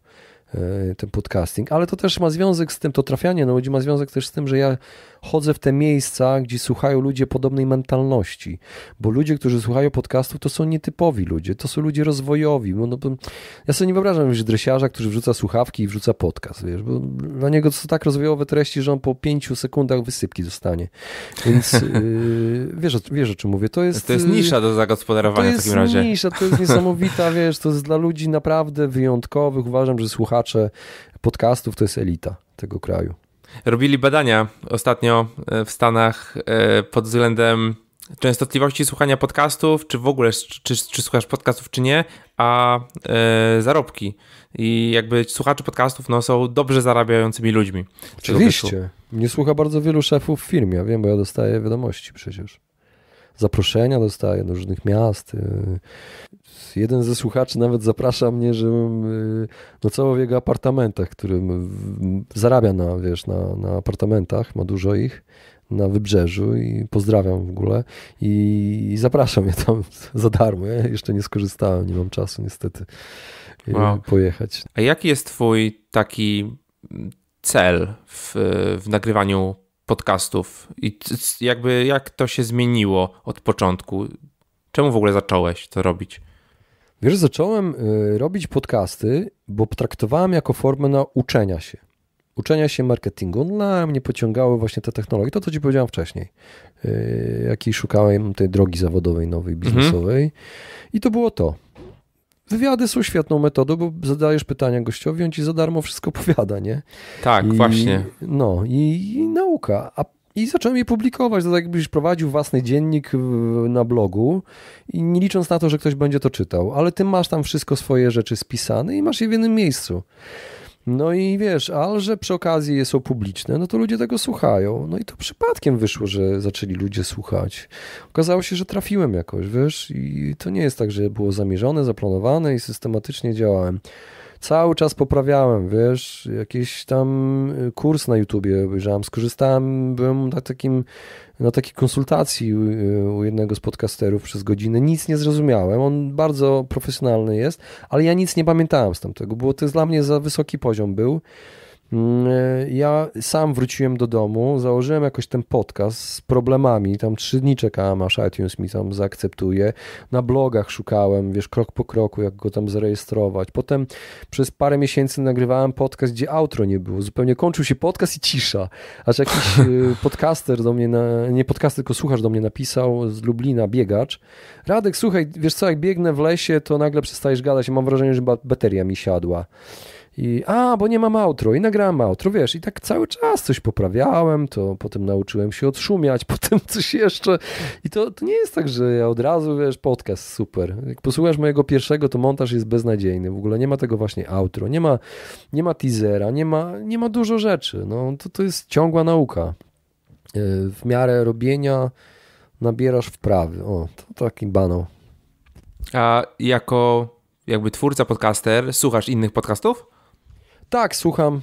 E, ten podcasting, ale to też ma związek z tym, to trafianie na ludzi ma związek też z tym, że ja chodzę w te miejsca, gdzie słuchają ludzie podobnej mentalności, bo ludzie, którzy słuchają podcastów, to są nietypowi ludzie, to są ludzie rozwojowi. No, ja sobie nie wyobrażam wiesz, dresiarza, który wrzuca słuchawki i wrzuca podcast, wiesz, bo dla niego to są tak rozwojowe treści, że on po pięciu sekundach wysypki dostanie. Więc yy, wiesz, wiesz o czym mówię. To jest, to jest nisza do zagospodarowania w takim razie. To jest nisza, to jest niesamowita, wiesz, to jest dla ludzi naprawdę wyjątkowych. Uważam, że słuchacze podcastów to jest elita tego kraju. Robili badania ostatnio e, w Stanach e, pod względem częstotliwości słuchania podcastów, czy w ogóle, czy, czy słuchasz podcastów, czy nie, a e, zarobki. I jakby słuchacze podcastów no, są dobrze zarabiającymi ludźmi. Oczywiście. Mnie słucha bardzo wielu szefów w firmie, ja wiem, bo ja dostaję wiadomości przecież. Zaproszenia dostaję do różnych miast. Jeden ze słuchaczy nawet zaprasza mnie, żebym y, nocował w jego apartamentach, którym zarabia na, wiesz, na, na apartamentach, ma dużo ich na Wybrzeżu i pozdrawiam w ogóle i, zapraszam je tam za darmo. Ja jeszcze nie skorzystałem, nie mam czasu niestety y, wow. pojechać. A jaki jest twój taki cel w, w nagrywaniu podcastów i jakby jak to się zmieniło od początku? Czemu w ogóle zacząłeś to robić? Wiesz, zacząłem y, robić podcasty, bo traktowałem jako formę nauczenia się. Uczenia się marketingu. Dla mnie pociągały właśnie te technologie. To, co ci powiedziałem wcześniej. Y, jakiej szukałem tej drogi zawodowej, nowej, mhm. biznesowej. Mhm. I to było to. Wywiady są świetną metodą, bo zadajesz pytania gościowi, on ci za darmo wszystko powiada, nie? Tak, I, właśnie. No i, i nauka. A i zacząłem je publikować, to tak jakbyś prowadził własny dziennik na blogu i nie licząc na to, że ktoś będzie to czytał, ale ty masz tam wszystko swoje rzeczy spisane i masz je w jednym miejscu. No i wiesz, ale że przy okazji są publiczne, no to ludzie tego słuchają. No i to przypadkiem wyszło, że zaczęli ludzie słuchać. Okazało się, że trafiłem jakoś, wiesz, i to nie jest tak, że było zamierzone, zaplanowane i systematycznie działałem cały czas poprawiałem, wiesz, jakiś tam y, kurs na YouTubie obejrzałem, skorzystałem, byłem na takim, na takiej konsultacji u jednego z podcasterów przez godzinę, nic nie zrozumiałem, on bardzo profesjonalny jest, ale ja nic nie pamiętałem z tamtego, bo to jest dla mnie za wysoki poziom był, ja sam wróciłem do domu, założyłem jakoś ten podcast z problemami, tam trzy dni czekałem, aż iTunes mi tam zaakceptuje. Na blogach szukałem, wiesz, krok po kroku, jak go tam zarejestrować. Potem przez parę miesięcy nagrywałem podcast, gdzie outro nie było. Zupełnie kończył się podcast i cisza. Aż jakiś e, podcaster do mnie, na, nie podcaster, tylko słuchacz do mnie napisał z Lublina, biegacz. Radek, słuchaj, wiesz co, jak biegnę w lesie, to nagle przestajesz gadać mam wrażenie, że bateria mi siadła. I a, bo nie mam outro i nagrałem outro, wiesz, i tak cały czas coś poprawiałem, to potem nauczyłem się odszumiać, potem coś jeszcze i to, to nie jest tak, że ja od razu, wiesz, podcast super. Jak posłuchasz mojego pierwszego, to montaż jest beznadziejny, w ogóle nie ma tego właśnie outro, nie ma, nie ma teasera, nie ma, nie ma dużo rzeczy, no to, to jest ciągła nauka. E, w miarę robienia nabierasz wprawy, o, to taki banał. A jako jakby twórca podcaster, słuchasz innych podcastów? Tak, słucham.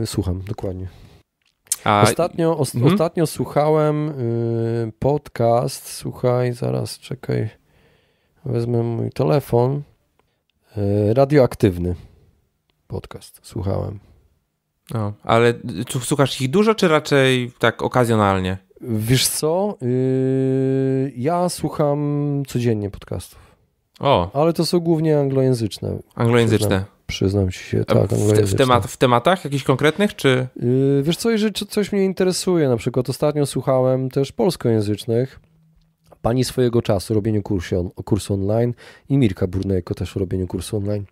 Yy, słucham, dokładnie. A... Ostatnio, os, mhm. ostatnio słuchałem yy, podcast. Słuchaj, zaraz czekaj. Wezmę mój telefon. Yy, radioaktywny podcast. Słuchałem. O, ale słuchasz ich dużo, czy raczej tak okazjonalnie? Wiesz co? Yy, ja słucham codziennie podcastów. O. Ale to są głównie anglojęzyczne. Anglojęzyczne. Przyznam ci się, tak. W, w, temat, w tematach jakichś konkretnych, czy? Yy, wiesz co, jeżeli coś mnie interesuje, na przykład ostatnio słuchałem też polskojęzycznych, pani swojego czasu, robieniu kursu, kursu online i Mirka Burnejko też o robieniu kursu online.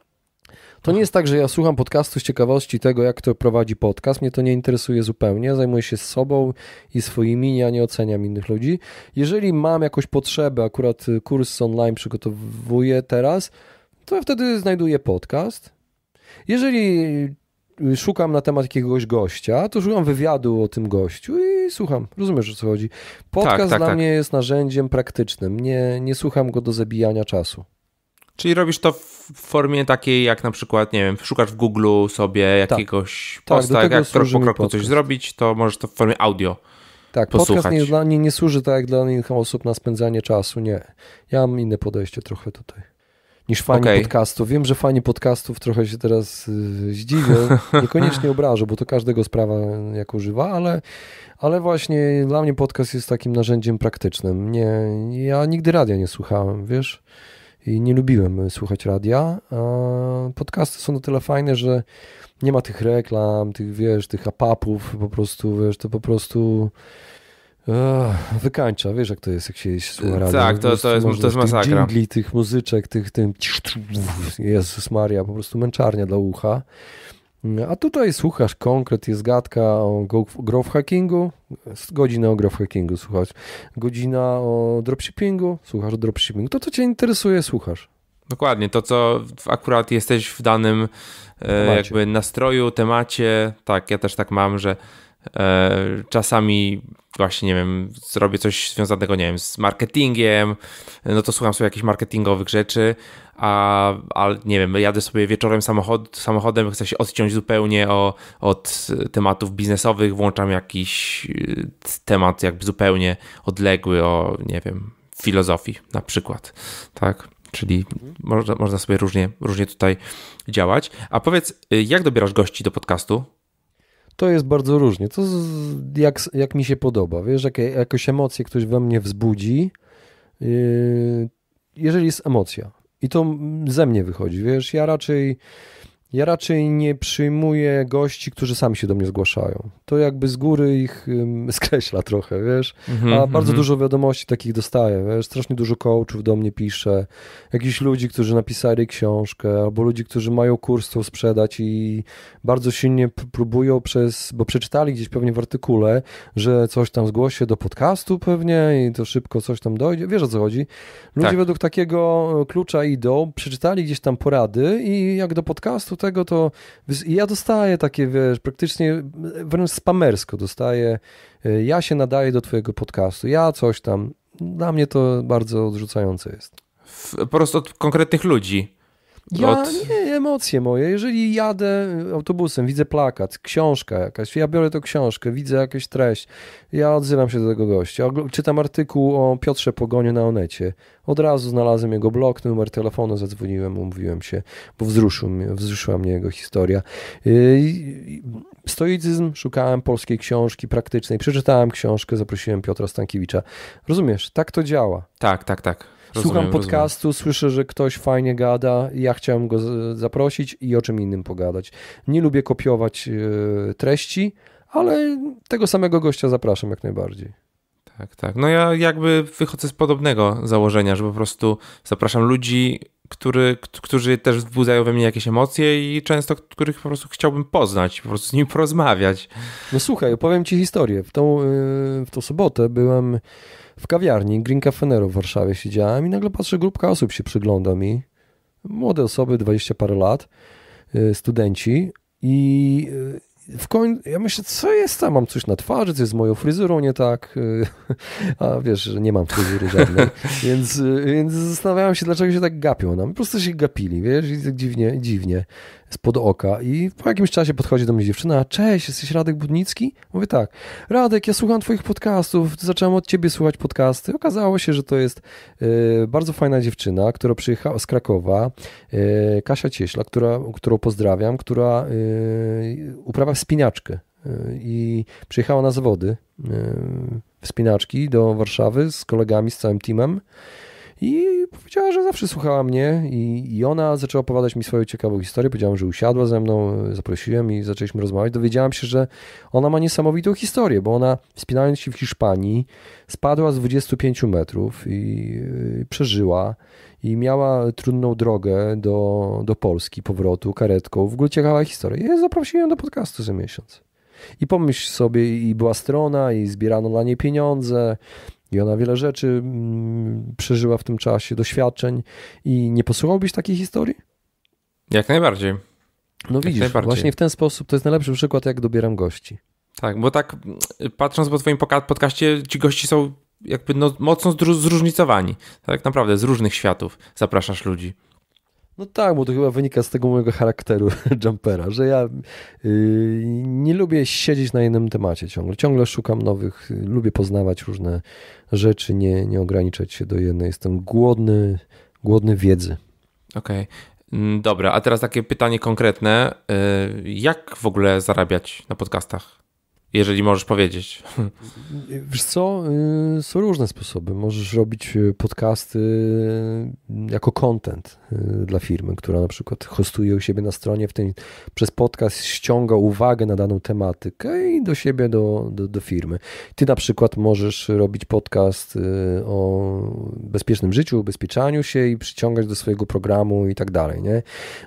To nie jest tak, że ja słucham podcastu z ciekawości tego, jak to prowadzi podcast. Mnie to nie interesuje zupełnie. Zajmuję się sobą i swoimi, ja nie oceniam innych ludzi. Jeżeli mam jakąś potrzebę, akurat kurs online przygotowuję teraz, to wtedy znajduję podcast jeżeli szukam na temat jakiegoś gościa, to szukam wywiadu o tym gościu i słucham. Rozumiesz, o co chodzi? Podcast tak, tak, dla tak. mnie jest narzędziem praktycznym. Nie, nie słucham go do zabijania czasu. Czyli robisz to w formie takiej, jak na przykład, nie wiem, szukasz w Google sobie tak. jakiegoś tak, posta, jak krok po kroku coś zrobić, to możesz to w formie audio Tak, posłuchać. podcast nie, dla, nie, nie służy tak jak dla innych osób na spędzanie czasu, nie. Ja mam inne podejście trochę tutaj niż fani okay. podcastów. Wiem, że fani podcastów trochę się teraz y, zdziwią, niekoniecznie obrażą, bo to każdego sprawa jak używa, ale, ale właśnie dla mnie podcast jest takim narzędziem praktycznym. Nie, ja nigdy radia nie słuchałem, wiesz, i nie lubiłem słuchać radia, podcasty są na tyle fajne, że nie ma tych reklam, tych, wiesz, tych apapów, po prostu, wiesz, to po prostu Ech, wykańcza, wiesz jak to jest, jak się słucha radio. Tak, to, to, jest, to jest masakra. Tych tych muzyczek, tych, tym Jezus Maria, po prostu męczarnia dla ucha. A tutaj słuchasz konkret, jest gadka o growth hackingu, godzina o growth hackingu słuchasz, godzina o dropshippingu, słuchasz o dropshippingu. To, co cię interesuje, słuchasz. Dokładnie, to co akurat jesteś w danym e, jakby nastroju, temacie, tak, ja też tak mam, że czasami właśnie, nie wiem, zrobię coś związanego, nie wiem, z marketingiem, no to słucham sobie jakichś marketingowych rzeczy, a, a nie wiem, jadę sobie wieczorem samochod, samochodem, chcę się odciąć zupełnie o, od tematów biznesowych, włączam jakiś y, temat jakby zupełnie odległy o, nie wiem, filozofii na przykład, tak? Czyli można, można sobie różnie, różnie tutaj działać. A powiedz, y, jak dobierasz gości do podcastu? To jest bardzo różnie. To jak, jak mi się podoba. Wiesz, jakie, jakieś emocje ktoś we mnie wzbudzi. Yy, jeżeli jest emocja, i to ze mnie wychodzi, wiesz, ja raczej ja raczej nie przyjmuję gości, którzy sami się do mnie zgłaszają. To jakby z góry ich um, skreśla trochę, wiesz. Mm -hmm, A bardzo mm -hmm. dużo wiadomości takich dostaję, wiesz. Strasznie dużo coachów do mnie pisze. Jakichś ludzi, którzy napisali książkę, albo ludzi, którzy mają kurs chcą sprzedać i bardzo silnie próbują przez, bo przeczytali gdzieś pewnie w artykule, że coś tam zgłosi do podcastu pewnie i to szybko coś tam dojdzie. Wiesz o co chodzi? Ludzie tak. według takiego klucza idą, przeczytali gdzieś tam porady i jak do podcastu tego, to ja dostaję takie, wiesz, praktycznie wręcz spamersko dostaję, y, ja się nadaję do twojego podcastu, ja coś tam. Dla mnie to bardzo odrzucające jest. Po prostu od konkretnych ludzi. Ja, nie, emocje moje. Jeżeli jadę autobusem, widzę plakat, książka jakaś, ja biorę tę książkę, widzę jakąś treść, ja odzywam się do tego gościa, czytam artykuł o Piotrze Pogonie na Onecie. Od razu znalazłem jego blog, numer telefonu, zadzwoniłem, umówiłem się, bo wzruszył mnie, wzruszyła mnie jego historia. Stoicyzm, szukałem polskiej książki praktycznej, przeczytałem książkę, zaprosiłem Piotra Stankiewicza. Rozumiesz, tak to działa. Tak, tak, tak. Rozumiem, Słucham podcastu, rozumiem. słyszę, że ktoś fajnie gada, ja chciałem go zaprosić i o czym innym pogadać. Nie lubię kopiować e, treści, ale tego samego gościa zapraszam jak najbardziej. Tak, tak. No ja jakby wychodzę z podobnego założenia, że po prostu zapraszam ludzi, który, którzy też wzbudzają we mnie jakieś emocje i często których po prostu chciałbym poznać, po prostu z nimi porozmawiać. No słuchaj, opowiem ci historię. W tą, e, w tą sobotę byłem w kawiarni Green Cafe Nero w Warszawie siedziałem i nagle patrzę, grupka osób się przygląda mi. Młode osoby, dwadzieścia parę lat, y, studenci i y, w końcu, ja myślę, co jest tam, mam coś na twarzy, coś z moją fryzurą nie tak, y, a wiesz, że nie mam fryzury żadnej, więc, więc zastanawiałem się, dlaczego się tak gapią nam, po prostu się gapili, wiesz, i tak dziwnie, dziwnie spod oka i po jakimś czasie podchodzi do mnie dziewczyna, cześć, jesteś Radek Budnicki? Mówię tak, Radek, ja słucham twoich podcastów, zacząłem od ciebie słuchać podcasty. Okazało się, że to jest y, bardzo fajna dziewczyna, która przyjechała z Krakowa, y, Kasia Cieśla, która, którą pozdrawiam, która y, uprawia wspinaczkę i przyjechała na zawody wspinaczki do Warszawy z kolegami, z całym teamem i powiedziała, że zawsze słuchała mnie i, i ona zaczęła opowiadać mi swoją ciekawą historię. Powiedziałam, że usiadła ze mną, zaprosiłem i zaczęliśmy rozmawiać. Dowiedziałam się, że ona ma niesamowitą historię, bo ona wspinając się w Hiszpanii spadła z 25 metrów i, i przeżyła i miała trudną drogę do, do Polski, powrotu, karetką. W ogóle ciekawa historia. Ja zaprosiłem do podcastu za miesiąc. I pomyśl sobie, i była strona, i zbierano dla niej pieniądze, i ona wiele rzeczy mm, przeżyła w tym czasie, doświadczeń. I nie posłuchałbyś takiej historii? Jak najbardziej. No widzisz, najbardziej. właśnie w ten sposób to jest najlepszy przykład, jak dobieram gości. Tak, bo tak patrząc po twoim podcaście, ci gości są jakby no, mocno zróżnicowani. Tak naprawdę z różnych światów zapraszasz ludzi. No tak, bo to chyba wynika z tego mojego charakteru jumpera, że ja yy, nie lubię siedzieć na jednym temacie ciągle. Ciągle szukam nowych, yy, lubię poznawać różne rzeczy, nie, nie ograniczać się do jednej. Jestem głodny, głodny wiedzy. Okej. Okay. Mm, dobra, a teraz takie pytanie konkretne. Yy, jak w ogóle zarabiać na podcastach? Jeżeli możesz powiedzieć. Wiesz co, y, są różne sposoby. Możesz robić y, podcasty y, jako content dla firmy, która na przykład hostuje u siebie na stronie, w tym przez podcast ściąga uwagę na daną tematykę i do siebie, do, do, do firmy. Ty na przykład możesz robić podcast o bezpiecznym życiu, ubezpieczaniu się i przyciągać do swojego programu i tak dalej. Nie?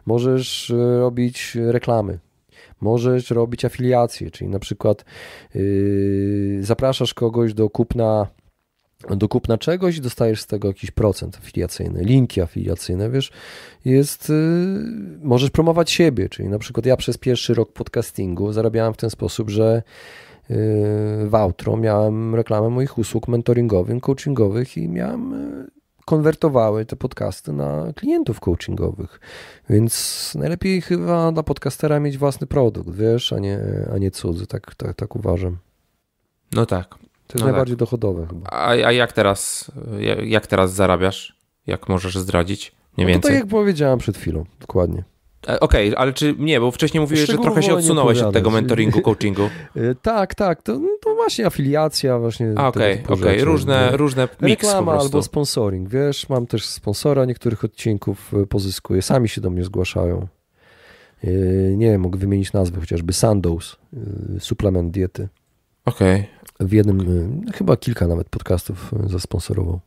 Możesz robić reklamy Możesz robić afiliacje, czyli na przykład yy, zapraszasz kogoś do kupna do kupna czegoś i dostajesz z tego jakiś procent afiliacyjny, linki afiliacyjne, wiesz, jest, yy, możesz promować siebie, czyli na przykład ja przez pierwszy rok podcastingu zarabiałem w ten sposób, że w outro miałem reklamę moich usług mentoringowych, coachingowych i miałem konwertowały te podcasty na klientów coachingowych. Więc najlepiej chyba dla podcastera mieć własny produkt, wiesz, a nie, a nie cudzy, tak, tak, tak uważam. No tak. To jest no najbardziej tak. dochodowe chyba. A, a jak teraz, jak teraz zarabiasz? Jak możesz zdradzić? Mniej no więcej. tak jak powiedziałem przed chwilą, dokładnie. E, okej, okay, ale czy nie, bo wcześniej mówiłeś, że trochę się odsunąłeś od tego mentoringu, coachingu. E, tak, tak, to, to właśnie afiliacja, właśnie. Okej, okej, okay, różne, różne mix Reklama albo sponsoring, wiesz, mam też sponsora niektórych odcinków e, pozyskuję, sami się do mnie zgłaszają. Nie wiem, mogę wymienić nazwę, chociażby Sandoz, suplement diety. Okej. Okay. W jednym, chyba kilka nawet podcastów zasponsorował.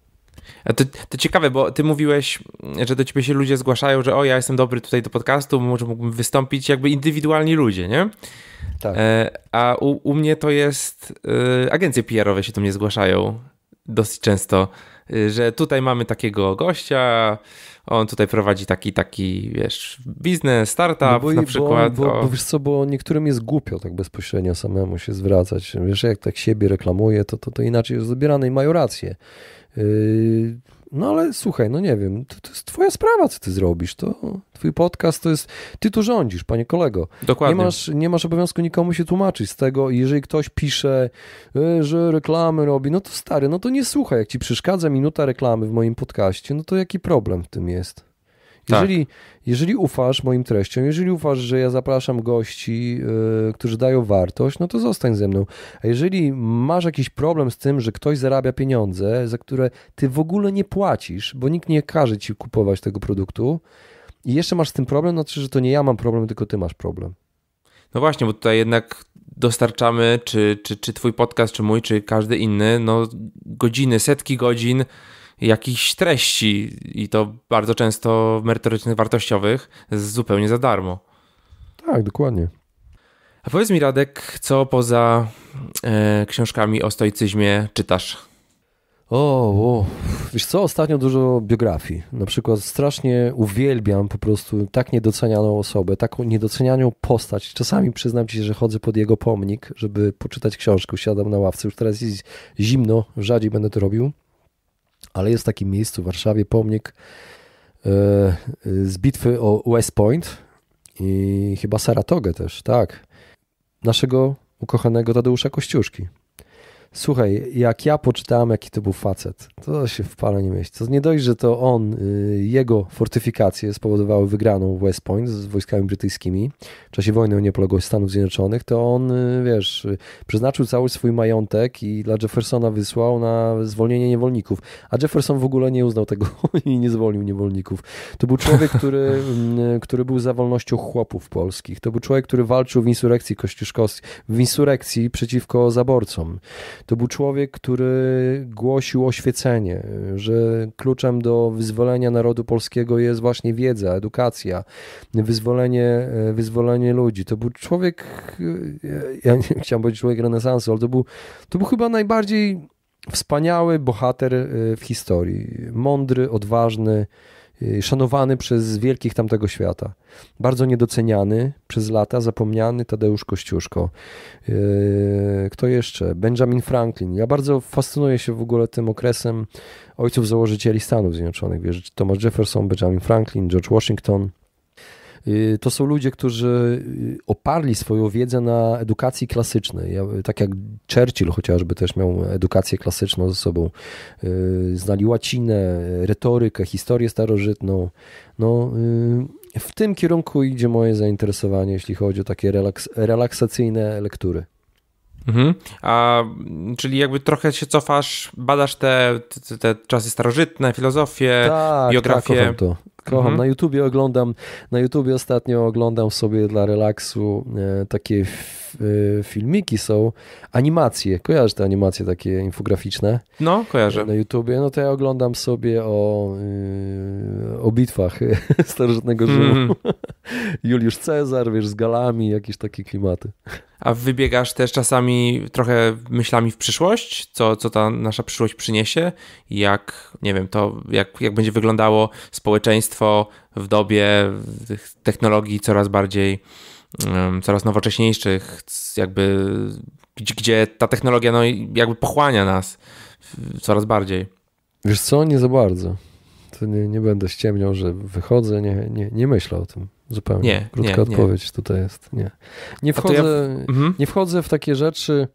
To, to ciekawe, bo ty mówiłeś, że do ciebie się ludzie zgłaszają, że o, ja jestem dobry tutaj do podcastu, może mógłbym wystąpić jakby indywidualni ludzie, nie? Tak. E, a u, u, mnie to jest, e, agencje PR-owe się do mnie zgłaszają dosyć często, e, że tutaj mamy takiego gościa, on tutaj prowadzi taki, taki, wiesz, biznes, startup no bo, na przykład. Bo, bo, bo, wiesz co, bo niektórym jest głupio tak bezpośrednio samemu się zwracać. Wiesz, jak tak siebie reklamuje, to, to, to inaczej jest odbierane i mają rację. Yy, no ale słuchaj, no nie wiem, to, to, jest twoja sprawa, co ty zrobisz. To twój podcast to jest, ty tu rządzisz, panie kolego. Dokładnie. Nie masz, nie masz obowiązku nikomu się tłumaczyć z tego. Jeżeli ktoś pisze, e, że reklamy robi, no to stary, no to nie słuchaj. Jak ci przeszkadza minuta reklamy w moim podcaście, no to jaki problem w tym jest? Jeżeli, tak. jeżeli ufasz moim treściom, jeżeli ufasz, że ja zapraszam gości, yy, którzy dają wartość, no to zostań ze mną. A jeżeli masz jakiś problem z tym, że ktoś zarabia pieniądze, za które ty w ogóle nie płacisz, bo nikt nie każe ci kupować tego produktu i jeszcze masz z tym problem, no to znaczy, że to nie ja mam problem, tylko ty masz problem. No właśnie, bo tutaj jednak dostarczamy, czy, czy, czy twój podcast, czy mój, czy każdy inny, no godziny, setki godzin jakichś treści i to bardzo często merytorycznych, wartościowych, zupełnie za darmo. Tak, dokładnie. A powiedz mi, Radek, co poza e, książkami o stoicyzmie czytasz? O, o, wiesz co, ostatnio dużo biografii. Na przykład strasznie uwielbiam po prostu tak niedocenianą osobę, taką niedocenianą postać. Czasami przyznam ci, że chodzę pod jego pomnik, żeby poczytać książkę, siadam na ławce. Już teraz jest zimno, rzadziej będę to robił ale jest w takim miejscu w Warszawie pomnik e, z bitwy o West Point i chyba Saratogę też, tak. Naszego ukochanego Tadeusza Kościuszki. Słuchaj, jak ja poczytałem, jaki to był facet, to się w pale nie mieści. To nie dość, że to on, y, jego fortyfikacje spowodowały wygraną West Point z wojskami brytyjskimi w czasie wojny o niepodległość Stanów Zjednoczonych, to on, y, wiesz, przeznaczył cały swój majątek i dla Jeffersona wysłał na zwolnienie niewolników. A Jefferson w ogóle nie uznał tego i nie zwolnił niewolników. To był człowiek, który, mm, który był za wolnością chłopów polskich. To był człowiek, który walczył w insurekcji kościuszkowskiej, w insurekcji przeciwko zaborcom. To był człowiek, który głosił oświecenie, że kluczem do wyzwolenia narodu polskiego jest właśnie wiedza, edukacja, wyzwolenie, wyzwolenie ludzi. To był człowiek, ja nie chciałem powiedzieć człowiek renesansu, ale to był, to był chyba najbardziej wspaniały bohater w historii. Mądry, odważny, szanowany przez wielkich tamtego świata. Bardzo niedoceniany przez lata, zapomniany Tadeusz Kościuszko. Y, kto jeszcze? Benjamin Franklin. Ja bardzo fascynuję się w ogóle tym okresem ojców założycieli Stanów Zjednoczonych. Wiesz, Thomas Jefferson, Benjamin Franklin, George Washington, Y, to są ludzie, którzy y, oparli swoją wiedzę na edukacji klasycznej. Tak jak Churchill chociażby też miał edukację klasyczną ze sobą. Y, znali łacinę, retorykę, historię starożytną. No, w tym kierunku idzie moje zainteresowanie, jeśli chodzi o takie relaks relaksacyjne lektury. Mhm. A, czyli jakby trochę się cofasz, badasz te, te, te czasy starożytne, filozofię, tak, biografię. Tak, to. Kocham. Mhm. Na YouTubie oglądam, na YouTubie ostatnio oglądam sobie dla relaksu e, takie e, filmiki są, animacje. Kojarzysz te animacje takie infograficzne? No, kojarzę. Na YouTubie. No to ja oglądam sobie o, e, o bitwach starożytnego Rzymu. Mm. Juliusz Cezar, wiesz, z galami, jakieś takie klimaty. A wybiegasz też czasami trochę myślami w przyszłość, co, co ta nasza przyszłość przyniesie, jak, nie wiem, to jak, jak będzie wyglądało społeczeństwo w dobie technologii coraz bardziej, coraz nowocześniejszych, jakby gdzie ta technologia no, jakby pochłania nas coraz bardziej. Wiesz co, nie za bardzo. To nie, nie będę ściemniał, że wychodzę, nie, nie, nie myślę o tym zupełnie. Nie, Krótka nie, odpowiedź nie. tutaj jest. Nie, nie wchodzę, ja... mhm. nie wchodzę w takie rzeczy,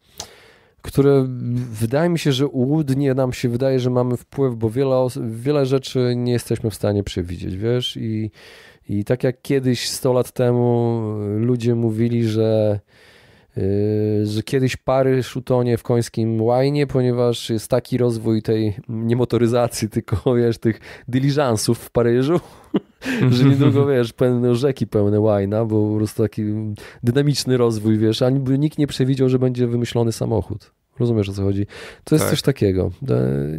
które wydaje mi się, że ułudnie nam się wydaje, że mamy wpływ, bo wiele, wiele rzeczy nie jesteśmy w stanie przewidzieć, wiesz, i, i tak jak kiedyś 100 lat temu ludzie mówili, że Yy, że kiedyś Paryż utonie w końskim łajnie, ponieważ jest taki rozwój tej nie motoryzacji, tylko wiesz, tych dyliżansów w Paryżu, że niedługo wiesz, pełne rzeki pełne łajna, bo po prostu taki dynamiczny rozwój, wiesz, ani nikt nie przewidział, że będzie wymyślony samochód. Rozumiesz o co chodzi? To jest tak. coś takiego.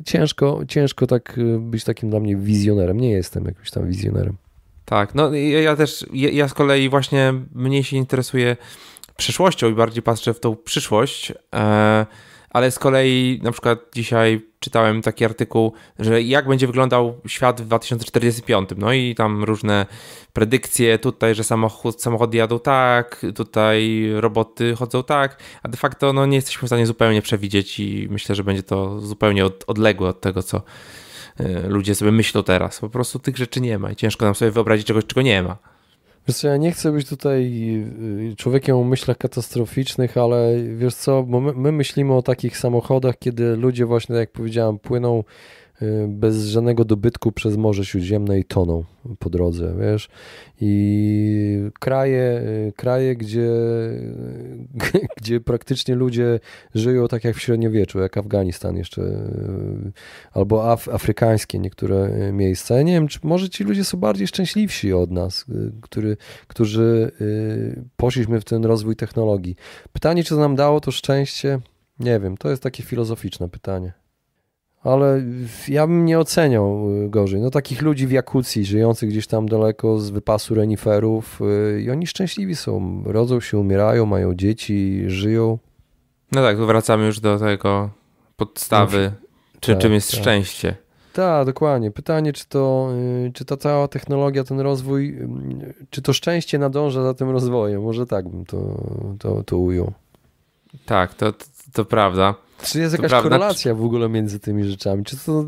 Ciężko, ciężko tak e, być takim dla mnie wizjonerem. Nie jestem jakimś tam wizjonerem. Tak, no ja, ja też, ja, ja z kolei właśnie mniej się interesuję przyszłością i bardziej patrzę w tą przyszłość. E, ale z kolei na przykład dzisiaj czytałem taki artykuł, że jak będzie wyglądał świat w 2045. No i tam różne predykcje tutaj, że samochód, samochody jadą tak, tutaj roboty chodzą tak, a de facto no, nie jesteśmy w stanie zupełnie przewidzieć i myślę, że będzie to zupełnie od, odległe od tego, co e, ludzie sobie myślą teraz. Po prostu tych rzeczy nie ma i ciężko nam sobie wyobrazić czegoś, czego nie ma. Wiesz co, ja nie chcę być tutaj y, człowiekiem o myślach katastroficznych, ale wiesz co, my, my myślimy o takich samochodach, kiedy ludzie właśnie, tak jak powiedziałem, płyną bez żadnego dobytku przez Morze Śródziemne i toną po drodze, wiesz. I kraje, y, kraje gdzie, gdzie praktycznie ludzie żyją tak jak w średniowieczu, jak Afganistan jeszcze, y, albo af, afrykańskie niektóre miejsca. Ja nie wiem, czy może ci ludzie są bardziej szczęśliwsi od nas, który, którzy poszliśmy w ten rozwój technologii. Pytanie, czy to nam dało to szczęście? Nie wiem, to jest takie filozoficzne pytanie ale ja bym nie oceniał y, gorzej. No takich ludzi w Jakucji, żyjących gdzieś tam daleko z wypasu reniferów y, i oni szczęśliwi są. Rodzą się, umierają, mają dzieci, żyją. No tak, wracamy już do tego podstawy, no, czy, tak, czym jest tak. szczęście. Tak, dokładnie. Pytanie, czy to, y, czy ta cała technologia, ten rozwój, czy to szczęście nadąża za tym rozwojem? Może tak bym to, to, to ujął. Tak, to, to prawda. Czy jest jakaś korelacja w ogóle między tymi rzeczami? Czy to...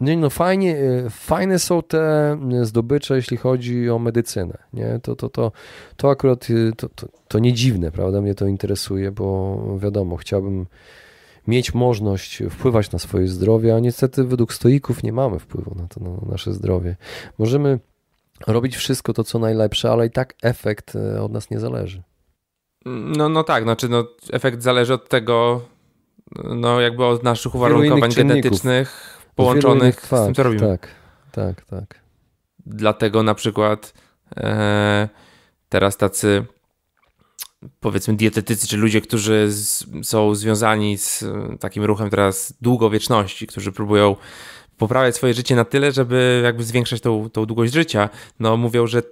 No, no fajnie, e, fajne są te zdobycze, jeśli chodzi o medycynę. Nie? To, to, to, to akurat e, to, to, to nie dziwne, prawda? Mnie to interesuje, bo wiadomo, chciałbym mieć możliwość wpływać na swoje zdrowie, a niestety według stoików nie mamy wpływu na to, na nasze zdrowie. Możemy robić wszystko to, co najlepsze, ale i tak efekt e, od nas nie zależy. No, no tak, znaczy no, efekt zależy od tego, no jakby od naszych uwarunkowań genetycznych połączonych z tym, co robimy. Tak, tak, tak. Dlatego na przykład e, teraz tacy powiedzmy dietetycy, czy ludzie, którzy z, są związani z takim ruchem teraz długowieczności, którzy próbują poprawiać swoje życie na tyle, żeby jakby zwiększać tą, tą długość życia, no mówią, że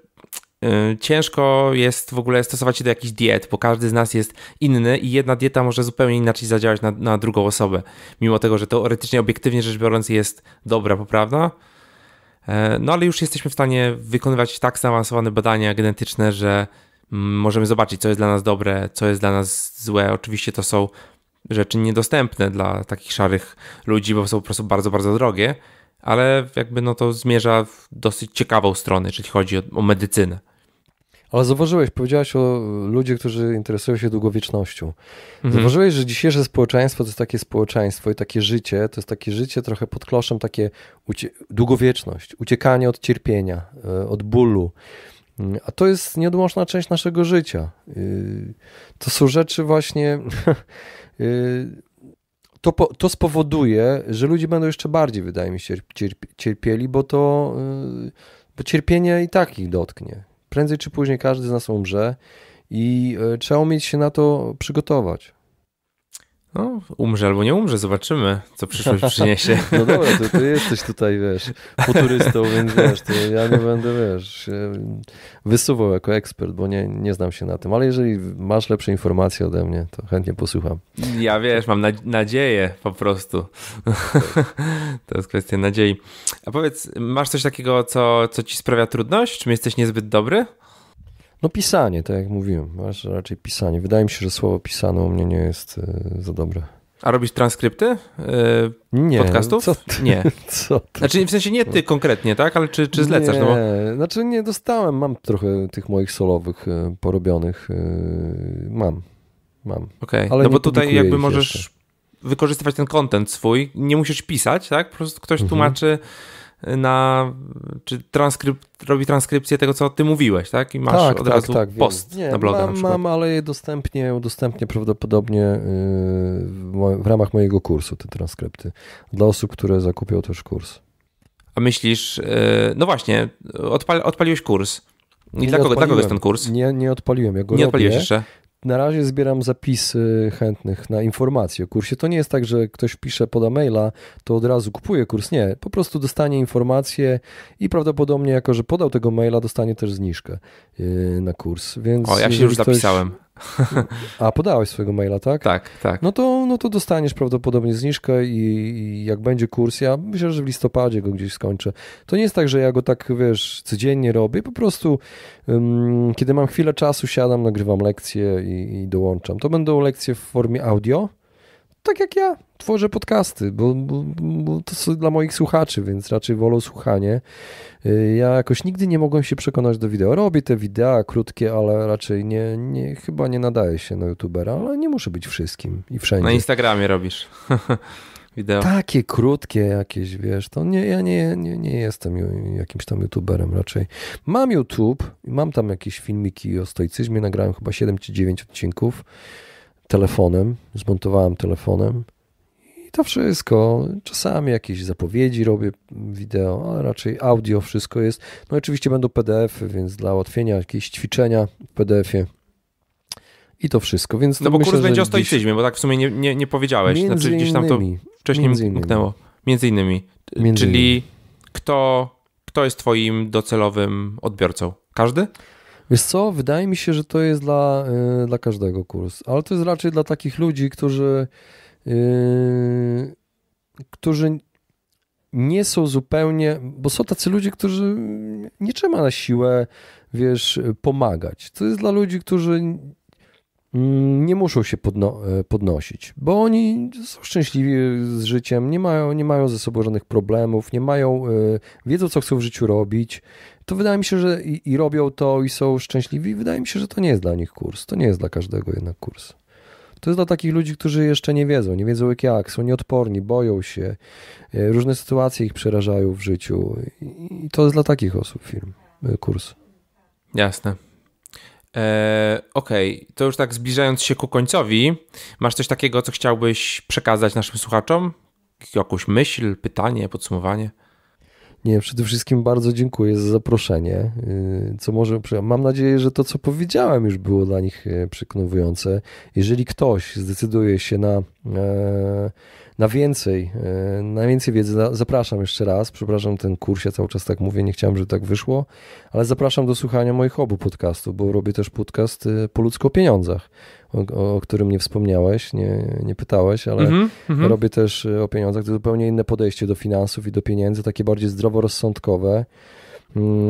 ciężko jest w ogóle stosować się do jakichś diet, bo każdy z nas jest inny i jedna dieta może zupełnie inaczej zadziałać na, na drugą osobę. Mimo tego, że teoretycznie, obiektywnie rzecz biorąc jest dobra, poprawna. E, no ale już jesteśmy w stanie wykonywać tak zaawansowane badania genetyczne, że mm, możemy zobaczyć, co jest dla nas dobre, co jest dla nas złe. Oczywiście to są rzeczy niedostępne dla takich szarych ludzi, bo są po prostu bardzo, bardzo drogie, ale jakby no to zmierza w dosyć ciekawą stronę, jeżeli chodzi o, o medycynę. Ale zauważyłeś, powiedziałeś o ludziach, którzy interesują się długowiecznością. Mhm. Zauważyłeś, że dzisiejsze społeczeństwo to jest takie społeczeństwo i takie życie, to jest takie życie trochę pod kloszem, takie ucie długowieczność, uciekanie od cierpienia, e, od bólu. Mm, a to jest nieodłączna część naszego życia. Y, to są rzeczy właśnie. Y, to, to spowoduje, że ludzie będą jeszcze bardziej, wydaje mi się, cierpieli, bo to y, bo cierpienie i tak ich dotknie. Prędzej czy później każdy z nas umrze i e, trzeba umieć się na to przygotować. No, umrze albo nie umrze, zobaczymy, co przyszłość przyniesie. No dobra, to ty jesteś tutaj, wiesz, futurystą, więc wiesz, to ja nie będę, wiesz, wysuwał jako ekspert, bo nie, nie znam się na tym, ale jeżeli masz lepsze informacje ode mnie, to chętnie posłucham. Ja, wiesz, mam nadzieję po prostu. to jest kwestia nadziei. A powiedz, masz coś takiego, co, co ci sprawia trudność? Czym jesteś niezbyt dobry? No pisanie, tak jak mówiłem, raczej pisanie. Wydaje mi się, że słowo pisane u mnie nie jest y, za dobre. A robisz transkrypty yy, nie, podcastów? Co ty? Nie. Co ty? Znaczy w sensie nie ty konkretnie, tak? Ale czy, czy zlecasz? Nie, no bo... znaczy nie dostałem, mam trochę tych moich solowych y, porobionych. Mam, mam. Okej, okay. no bo tutaj jakby możesz jeszcze. wykorzystywać ten content swój, nie musisz pisać, tak? Po prostu ktoś mhm. Na, czy transkrypt, robi transkrypcję tego, co ty mówiłeś, tak? I masz tak, od tak, razu tak, post nie, na bloga mam, mam, ale je dostępnie, udostępnię prawdopodobnie yy, w ramach mojego kursu te transkrypty dla osób, które zakupią też kurs. A myślisz, yy, no właśnie, odpal, odpaliłeś kurs. I dla kogo, dla kogo jest ten kurs? Nie, nie odpaliłem. Ja go nie robię. odpaliłeś jeszcze? Na razie zbieram zapisy chętnych na informacje o kursie. To nie jest tak, że ktoś pisze, poda maila, to od razu kupuje kurs. Nie, po prostu dostanie informacje i prawdopodobnie, jako że podał tego maila, dostanie też zniżkę yy, na kurs. Więc o, ja się już ktoś... zapisałem. A, podałeś swojego maila, tak? Tak, tak. No to, no to dostaniesz prawdopodobnie zniżkę i, i, jak będzie kurs, ja myślę, że w listopadzie go gdzieś skończę. To nie jest tak, że ja go tak, wiesz, codziennie robię, po prostu um, kiedy mam chwilę czasu, siadam, nagrywam lekcje i, i dołączam. To będą lekcje w formie audio, tak jak ja tworzę podcasty, bo, bo, bo, to są dla moich słuchaczy, więc raczej wolą słuchanie. Y, ja jakoś nigdy nie mogłem się przekonać do wideo. Robię te wideo krótkie, ale raczej nie, nie, chyba nie nadaje się na youtubera, ale nie muszę być wszystkim i wszędzie. Na Instagramie robisz wideo. Takie krótkie jakieś, wiesz, to nie, ja nie, nie, nie jestem jakimś tam youtuberem raczej. Mam YouTube, mam tam jakieś filmiki o stoicyzmie, nagrałem chyba 7 czy 9 odcinków telefonem, zmontowałem telefonem to wszystko. Czasami jakieś zapowiedzi robię wideo, ale raczej audio wszystko jest. No oczywiście będą PDF-y, więc dla ułatwienia jakieś ćwiczenia w PDF-ie. I to wszystko, więc No bo myślę, kurs będzie o stoicyzmie, bo tak w sumie nie, nie, nie powiedziałeś. Między znaczy gdzieś tam to wcześniej między mknęło. Między innymi. Między Czyli innymi. Kto, kto jest twoim docelowym odbiorcą? Każdy? Wiesz co, wydaje mi się, że to jest dla, yy, dla każdego kurs, ale to jest raczej dla takich ludzi, którzy, yy, którzy nie są zupełnie, bo są tacy ludzie, którzy nie trzeba na siłę, wiesz, pomagać. To jest dla ludzi, którzy nie muszą się podno e, podnosić, bo oni są szczęśliwi z życiem, nie mają, nie mają ze sobą żadnych problemów, nie mają, yy, wiedzą co chcą w życiu robić, to wydaje mi się, że i, i, robią to i są szczęśliwi. Wydaje mi się, że to nie jest dla nich kurs. To nie jest dla każdego jednak kurs. To jest dla takich ludzi, którzy jeszcze nie wiedzą, nie wiedzą jak, jak są nieodporni, boją się, e, różne sytuacje ich przerażają w życiu i to jest dla takich osób film, e, kurs. Jasne. Eee, Okej, okay. to już tak zbliżając się ku końcowi, masz coś takiego, co chciałbyś przekazać naszym słuchaczom? Jakąś myśl, pytanie, podsumowanie? Nie, przede wszystkim bardzo dziękuję za zaproszenie. Y, co może, mam nadzieję, że to, co powiedziałem, już było dla nich e, przekonujące. Jeżeli ktoś zdecyduje się na e, na więcej, e, na więcej wiedzy zapraszam jeszcze raz. Przepraszam ten kurs, ja cały czas tak mówię, nie chciałem, żeby tak wyszło, ale zapraszam do słuchania moich obu podcastów, bo robię też podcast e, po ludzko o pieniądzach, o, o którym nie wspomniałeś, nie, nie pytałeś, ale mm -hmm. robię też e, o pieniądzach. To zupełnie inne podejście do finansów i do pieniędzy, takie bardziej zdroworozsądkowe.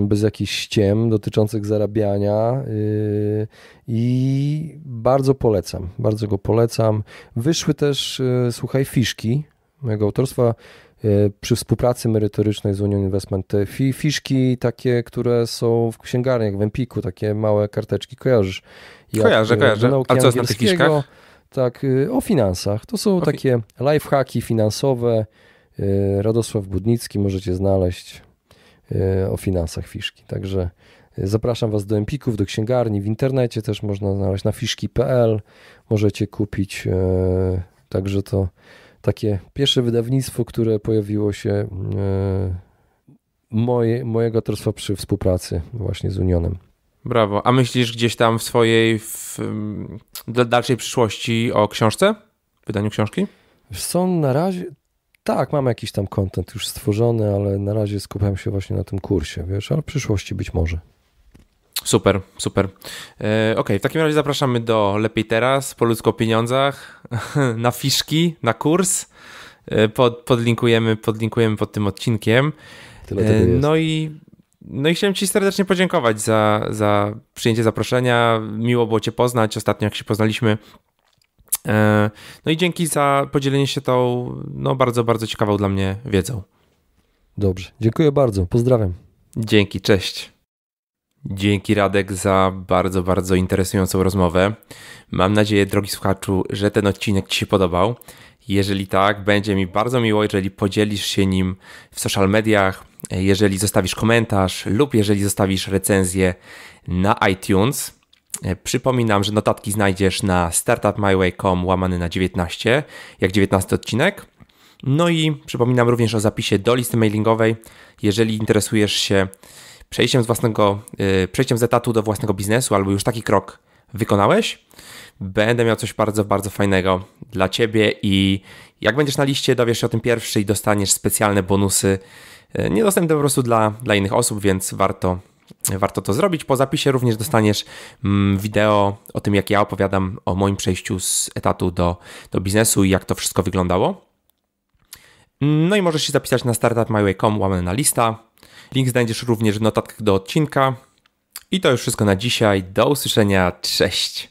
Bez jakichś ściem dotyczących zarabiania yy, i bardzo polecam, bardzo go polecam. Wyszły też, yy, słuchaj, fiszki mojego autorstwa yy, przy współpracy merytorycznej z Union Investment. Te fiszki takie, które są w księgarniach, w Empiku, takie małe karteczki, kojarzysz? Jak, kojarzę, kojarzę. A co jest na tych fiszkach? Tak, o finansach. To są takie lifehacki finansowe. Radosław Budnicki możecie znaleźć. E, o finansach Fiszki. Także e, zapraszam Was do Empików, do księgarni, w internecie też można znaleźć na fiszki.pl, możecie kupić. E, także to takie pierwsze wydawnictwo, które pojawiło się moje, mojego autorstwa przy współpracy właśnie z Unionem. Brawo. A myślisz gdzieś tam w swojej w, dalszej przyszłości o książce? Wydaniu książki? Są na razie, tak, mam jakiś tam kontent już stworzony, ale na razie skupiam się właśnie na tym kursie, wiesz, ale w przyszłości być może. Super, super. E, ok, w takim razie zapraszamy do Lepiej Teraz, po ludzko pieniądzach, na fiszki, na kurs. E, pod, podlinkujemy, podlinkujemy pod tym odcinkiem. Tyle e, no i no i chciałem Ci serdecznie podziękować za, za przyjęcie zaproszenia. Miło było Cię poznać. Ostatnio, jak się poznaliśmy, no i dzięki za podzielenie się tą no, bardzo, bardzo ciekawą dla mnie wiedzą. Dobrze, dziękuję bardzo. Pozdrawiam. Dzięki, cześć. Dzięki Radek za bardzo, bardzo interesującą rozmowę. Mam nadzieję, drogi słuchaczu, że ten odcinek Ci się podobał. Jeżeli tak, będzie mi bardzo miło, jeżeli podzielisz się nim w social mediach, jeżeli zostawisz komentarz lub jeżeli zostawisz recenzję na iTunes. E, przypominam, że notatki znajdziesz na startupmyway.com łamany na 19, jak 19 odcinek. No i przypominam również o zapisie do listy mailingowej. Jeżeli interesujesz się przejściem z własnego, yy, przejściem z etatu do własnego biznesu, albo już taki krok wykonałeś, będę miał coś bardzo, bardzo fajnego dla Ciebie i jak będziesz na liście, dowiesz się o tym pierwszy i dostaniesz specjalne bonusy, yy, niedostępne po prostu dla, dla innych osób, więc warto warto to zrobić. Po zapisie również dostaniesz mm, wideo o tym, jak ja opowiadam o moim przejściu z etatu do, do biznesu i jak to wszystko wyglądało. No i możesz się zapisać na startupmyway.com łamane na lista. Link znajdziesz również w notatkach do odcinka. I to już wszystko na dzisiaj. Do usłyszenia. Cześć!